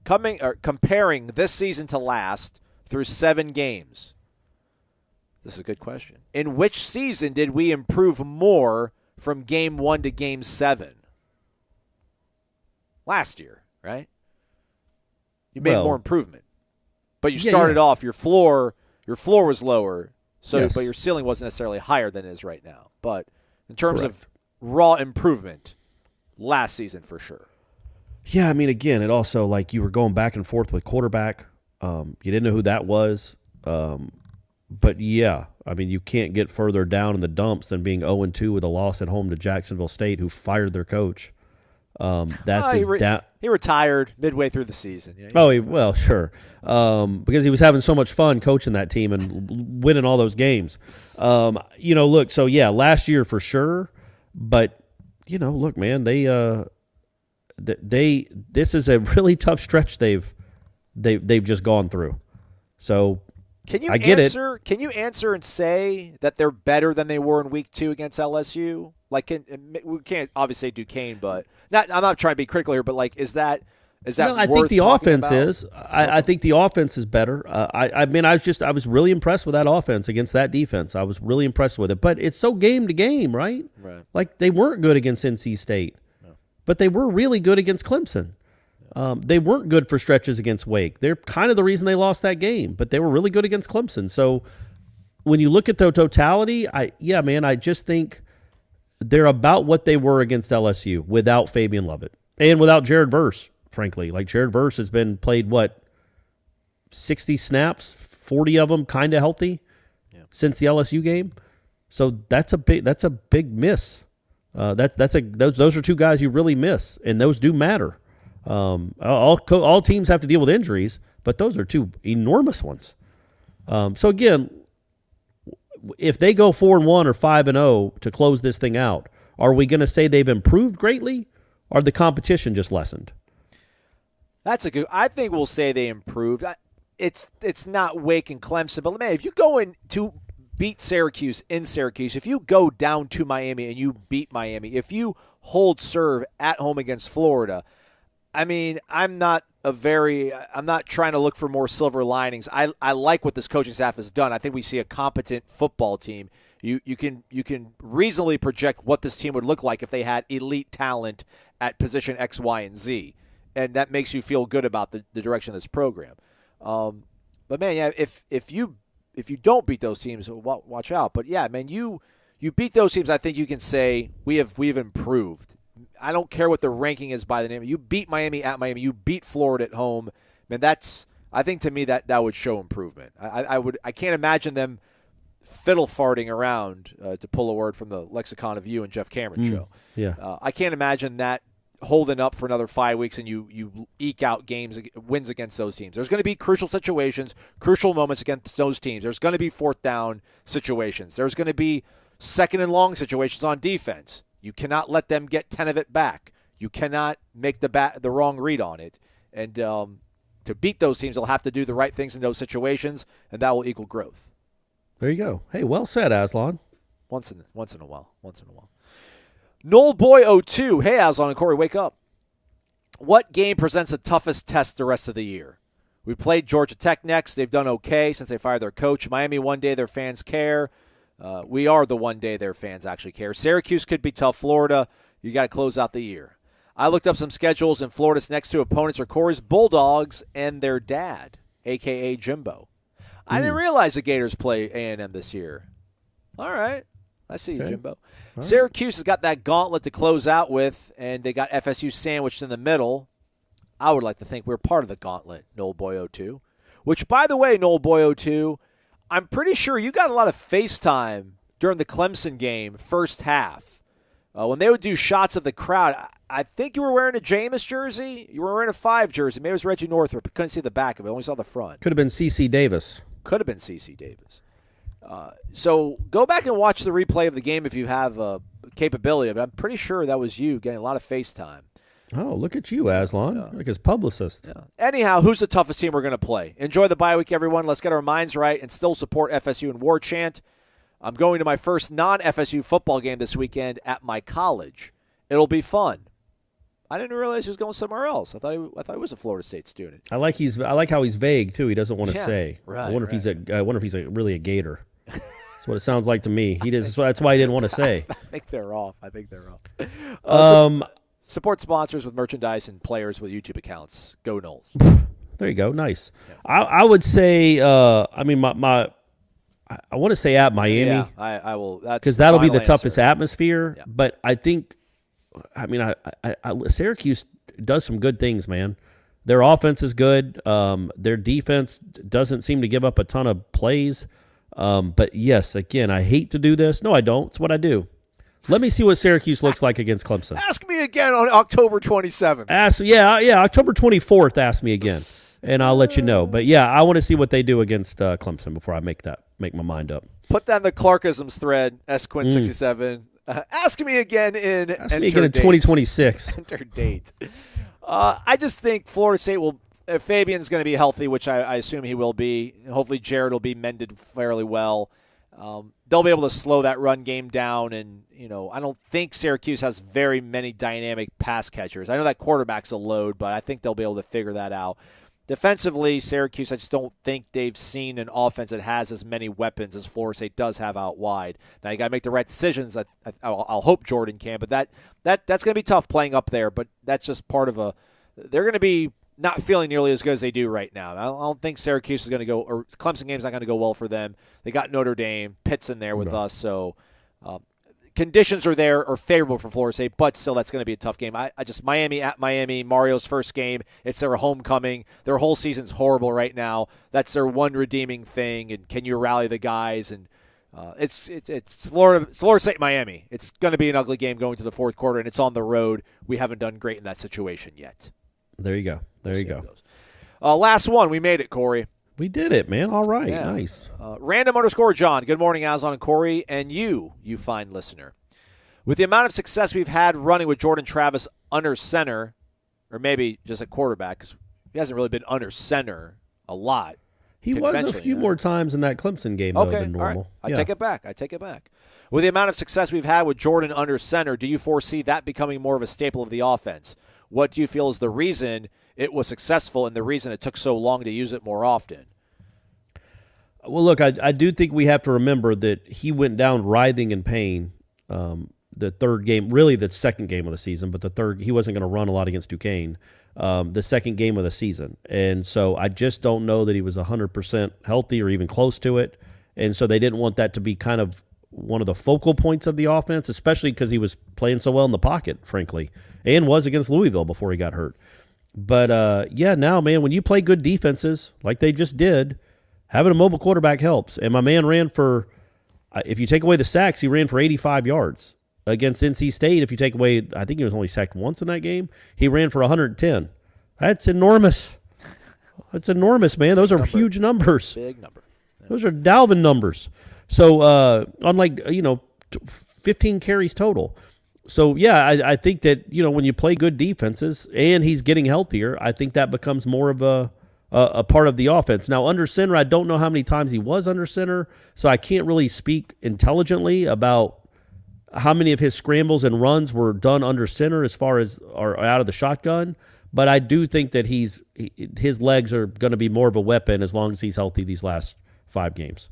coming or comparing this season to last through seven games. This is a good question. In which season did we improve more from game one to game seven? Last year, right? You made Well- more improvement, but you Yeah, started yeah. off your floor. Your floor was lower, so Yes. but your ceiling wasn't necessarily higher than it is right now. But in terms of raw improvement, last season for sure. Yeah, I mean, again, it also like you were going back and forth with quarterback. Um, you didn't know who that was. Um, but yeah, I mean, you can't get further down in the dumps than being 0 2 with a loss at home to Jacksonville State, who fired their coach. Um, that's Oh, he, re- down. he retired midway through the season. Yeah, Oh, he, well, sure, um, because he was having so much fun coaching that team and winning all those games. Um, you know, look, so yeah, last year for sure, but you know, look, man, they uh, th- they this is a really tough stretch they've they they've just gone through. So Can you I get it. answer? Can you answer and say that they're better than they were in Week Two against LSU? Like, can, we can't obviously say Duquesne, but not. I'm not trying to be critical here, but like, is that is that? No, I think the offense about? is. I, I think the offense is better. Uh, I, I mean, I was just I was really impressed with that offense against that defense. I was really impressed with it. But it's so game to game, right? Right. Like they weren't good against NC State, but they were really good against Clemson. Um, they weren't good for stretches against Wake. They're kind of the reason they lost that game, but they were really good against Clemson. So when you look at the totality, I yeah, man, I just think they're about what they were against LSU without Fabian Lovett and without Jared Verse frankly. Like Jared Verse has been played what sixty snaps, forty of them kind of healthy since the LSU game. So that's a big that's a big miss. Uh, that's that's a those those are two guys you really miss, and those do matter. Um, all all teams have to deal with injuries, but those are two enormous ones. Um, so again, if they go four and one or five and zero to close this thing out, are we going to say they've improved greatly, or the competition just lessened? That's a good. I think we'll say they improved. It's it's not Wake and Clemson, but man, if you go in to beat Syracuse in Syracuse, if you go down to Miami and you beat Miami, if you hold serve at home against Florida, I mean, I'm not a very I'm not trying to look for more silver linings. I I like what this coaching staff has done. I think we see a competent football team. You you can you can reasonably project what this team would look like if they had elite talent at position X, Y, and Z. And that makes you feel good about the, the direction of this program. Um, but man, yeah, if if you if you don't beat those teams, watch out. But yeah, man, you you beat those teams. I think you can say we have we have improved. I don't care what the ranking is by the name. You beat Miami at Miami. You beat Florida at home. Man, that's I think to me that that would show improvement. I, I would I can't imagine them fiddle farting around uh, to pull a word from the lexicon of you and Jeff Cameron show. yeah. uh, I can't imagine that holding up for another five weeks and you you eke out games wins against those teams. There's going to be crucial situations, crucial moments against those teams. There's going to be fourth down situations. There's going to be second and long situations on defense. You cannot let them get ten of it back. You cannot make the bat the wrong read on it. And um, to beat those teams, they'll have to do the right things in those situations, and that will equal growth. There you go. Hey, well said, Aslan. Once in once in a while. Once in a while. Nole Boy 02. Hey Aslan and Corey, wake up. What game presents the toughest test the rest of the year? We played Georgia Tech next. They've done okay since they fired their coach. Miami, one day their fans care. Uh, we are the one day their fans actually care. Syracuse could be tough. Florida, you got to close out the year. I looked up some schedules, and Florida's next two opponents are Corey's Bulldogs and their dad, aka Jimbo. I didn't realize the Gators play A and M this year. All right, I see you, Okay. Jimbo. Syracuse has got that gauntlet to close out with, and they got FSU sandwiched in the middle. I would like to think we're part of the gauntlet, Nole Boy 02. Which, by the way, Nole Boy 02, I'm pretty sure you got a lot of FaceTime during the Clemson game, first half. Uh, when they would do shots of the crowd, I, I think you were wearing a Jameis jersey. You were wearing a five jersey. Maybe it was Reggie Northrup. Couldn't see the back of it. Only saw the front. Could have been C.C. Davis. Could have been CC Davis. Uh, so go back and watch the replay of the game if you have a capability of it. I'm pretty sure that was you getting a lot of FaceTime. Oh, look at you, Aslan, like his publicist. Anyhow, who's the toughest team we're going to play? Enjoy the bye week, everyone. Let's get our minds right and still support FSU and Warchant. I'm going to my first non FSU football game this weekend at my college. It'll be fun. I didn't realize he was going somewhere else. I thought he, I thought he was a Florida State student. I like he's. I like how he's vague too. He doesn't want to Yeah, say. I right, wonder if he's a. I wonder if he's a, really a Gator. That's what it sounds like to me. He does. That's why he didn't want to say. I think they're off. I think they're off. Uh, so- Um, support sponsors with merchandise and players with YouTube accounts. Go Noles. there you go. Nice. I, I would say. Uh, I mean, my my. I, I want to say at Miami. Yeah, I, I will. That's because that'll be the final toughest atmosphere. Yeah. But I think, I mean, I, I, I Syracuse does some good things, man. Their offense is good. Um, their defense doesn't seem to give up a ton of plays. Um, but yes, again, I hate to do this. No, I don't. It's what I do. Let me see what Syracuse looks like against Clemson. Ask me again on October 27th. Ask, yeah, yeah, October twenty fourth. Ask me again, and I'll let you know. But yeah, I want to see what they do against uh, Clemson before I make that make my mind up. Put that in the Clarkisms thread. S Quinn 67. Uh, ask me again in Mm. Ask me again in twenty twenty six. enter date. Uh, I just think Florida State will. If Fabien's going to be healthy, which I, I assume he will be. Hopefully, Jared will be mended fairly well. Um, they'll be able to slow that run game down, and you know I don't think Syracuse has very many dynamic pass catchers. I know that quarterback's a load, but I think they'll be able to figure that out. Defensively, Syracuse, I just don't think they've seen an offense that has as many weapons as Florida State does have out wide. Now you got to make the right decisions. I, I, I'll, I'll hope Jordan can, but that that that's going to be tough playing up there. But that's just part of a. They're going to be not feeling nearly as good as they do right now. I don't, think Syracuse is going to go, or Clemson game's not going to go well for them. They got Notre Dame, Pitt's in there with us, so. Um, conditions are there are favorable for Florida State, but still that's going to be a tough game. I, I just Miami at Miami, Mario's first game. It's their homecoming. Their whole season's horrible right now. That's their one redeeming thing. And can you rally the guys? And uh, it's, it's it's Florida it's Florida State Miami. It's going to be an ugly game going to the fourth quarter, and it's on the road. We haven't done great in that situation yet. There you go. There We'll you go. Uh, last one, we made it, Corey. We did it, man. All right. Yeah. Nice. Uh, random underscore John. Good morning, Aslan and Corey, and you, you fine listener. With the amount of success we've had running with Jordan Travis under center, or maybe just at quarterback, because he hasn't really been under center a lot. He was a few more times in that Clemson game though Okay, than all right. normal. I Yeah. take it back. I take it back. With the amount of success we've had with Jordan under center, do you foresee that becoming more of a staple of the offense? What do you feel is the reason it was successful and the reason it took so long to use it more often? Well, look, I, I do think we have to remember that he went down writhing in pain. Um, the third game, really the second game of the season, but the third, he wasn't going to run a lot against Duquesne. Um, the second game of the season, and so I just don't know that he was hundred percent healthy or even close to it. And so they didn't want that to be kind of one of the focal points of the offense, especially because he was playing so well in the pocket, frankly, and was against Louisville before he got hurt. But uh, yeah, now man, when you play good defenses like they just did, having a mobile quarterback helps. And my man ran for, uh, if you take away the sacks, he ran for 85 yards against NC State. If you take away, I think he was only sacked once in that game. He ran for 110. That's enormous. That's enormous, man. Those are huge numbers. Big number. Those are Dalvin numbers. So, uh, on like you know, 15 carries total. So yeah, I, I think that you know when you play good defenses and he's getting healthier, I think that becomes more of a a, a part of the offense. Now under center, I don't know how many times he was under center, so I can't really speak intelligently about how many of his scrambles and runs were done under center as far as are out of the shotgun. But I do think that he's he, his legs are going to be more of a weapon as long as he's healthy these last five games.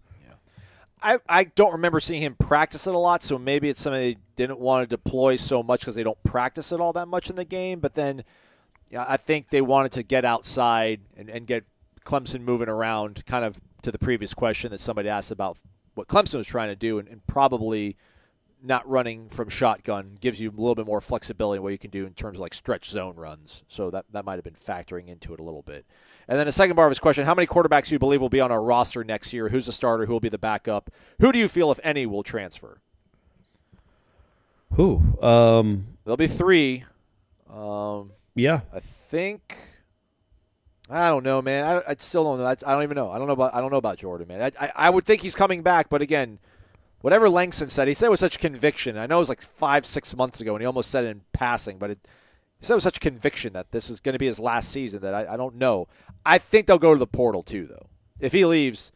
I, I don't remember seeing him practice it a lot, so maybe it's something they didn't want to deploy so much because they don't practice it all that much in the game. But then yeah, I think they wanted to get outside and, and get Clemson moving around, kind of to the previous question that somebody asked about what Clemson was trying to do, and, and probably not running from shotgun gives you a little bit more flexibility in what you can do in terms of like stretch zone runs. So that, that might have been factoring into it a little bit. And then the second part of his question how many quarterbacks do you believe will be on our roster next year? Who's the starter? Who will be the backup? Who do you feel, if any, will transfer? Who? Um, There'll be three. Um, yeah, I think. I don't know, man. I, I still don't know. I, I don't even know. I don't know about. I don't know about Jordan, man. I, I, I would think he's coming back, but again, whatever Langston said, he said it with such conviction. I know it was like five, six months ago, and he almost said it in passing, but it, he said it with such conviction that this is going to be his last season that I, I don't know. I think they'll go to the portal too, though. If he leaves,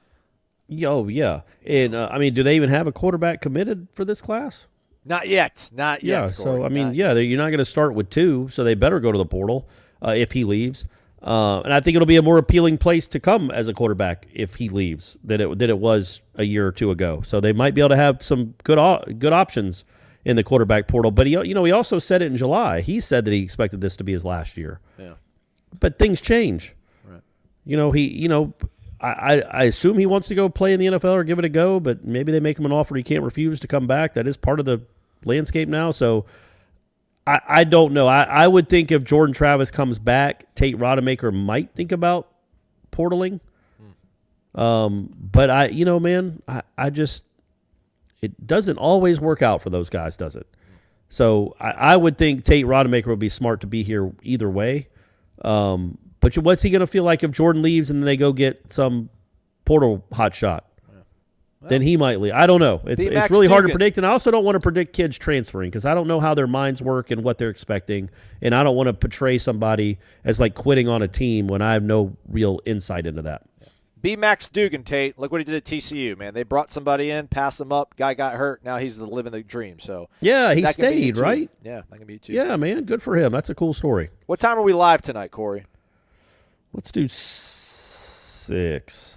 Yo, yeah. And uh, I mean, do they even have a quarterback committed for this class? not yet, not yet. yeah. So I mean, not yeah, you're not going to start with two, so they better go to the portal uh, if he leaves. Uh, and I think it'll be a more appealing place to come as a quarterback if he leaves than it than it was a year or two ago. So they might be able to have some good o- good options in the quarterback portal. But he, you know, he also said it in July. He said that he expected this to be his last year. Yeah. But things change. Right. You know, he, you know, I, I, assume he wants to go play in the NFL or give it a go, but maybe they make him an offer he can't refuse to come back. That is part of the landscape now. So I, I don't know. I, I would think if Jordan Travis comes back, Tate Rodemaker might think about portaling. Um, but I, you know, man, I, I just it doesn't always work out for those guys, does it? So I, I would think Tate Rodemaker would be smart to be here either way. Um, but you- what's he going to feel like if Jordan leaves and they go get some portal hot shot? then he might leave. I don't know. It's, it's really hard to predict, and I also don't want to predict kids transferring because I don't know how their minds work and what they're expecting, and I don't want to portray somebody as like quitting on a team when I have no real insight into that. B Max Duggan, Tate. Look what he did at TCU, man. They brought somebody in, passed him up. Guy got hurt. Now he's the living the dream. So Yeah, he that can be you stayed, right? Yeah, that can be too. Yeah, man, good for him. That's a cool story. What time are we live tonight, Corey? Let's do six.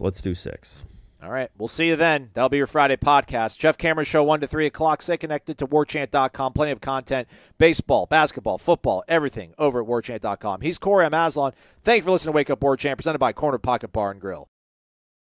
Let's do six. All right. We'll see you then. That'll be your Friday podcast. Jeff Cameron Show, 1 to 3 o'clock. Stay connected to warchant.com. Plenty of content baseball, basketball, football, everything over at warchant.com. He's Corey. I'm Aslan. Thank you for listening to Wake Up Warchant, presented by Corner Pocket Bar and Grill.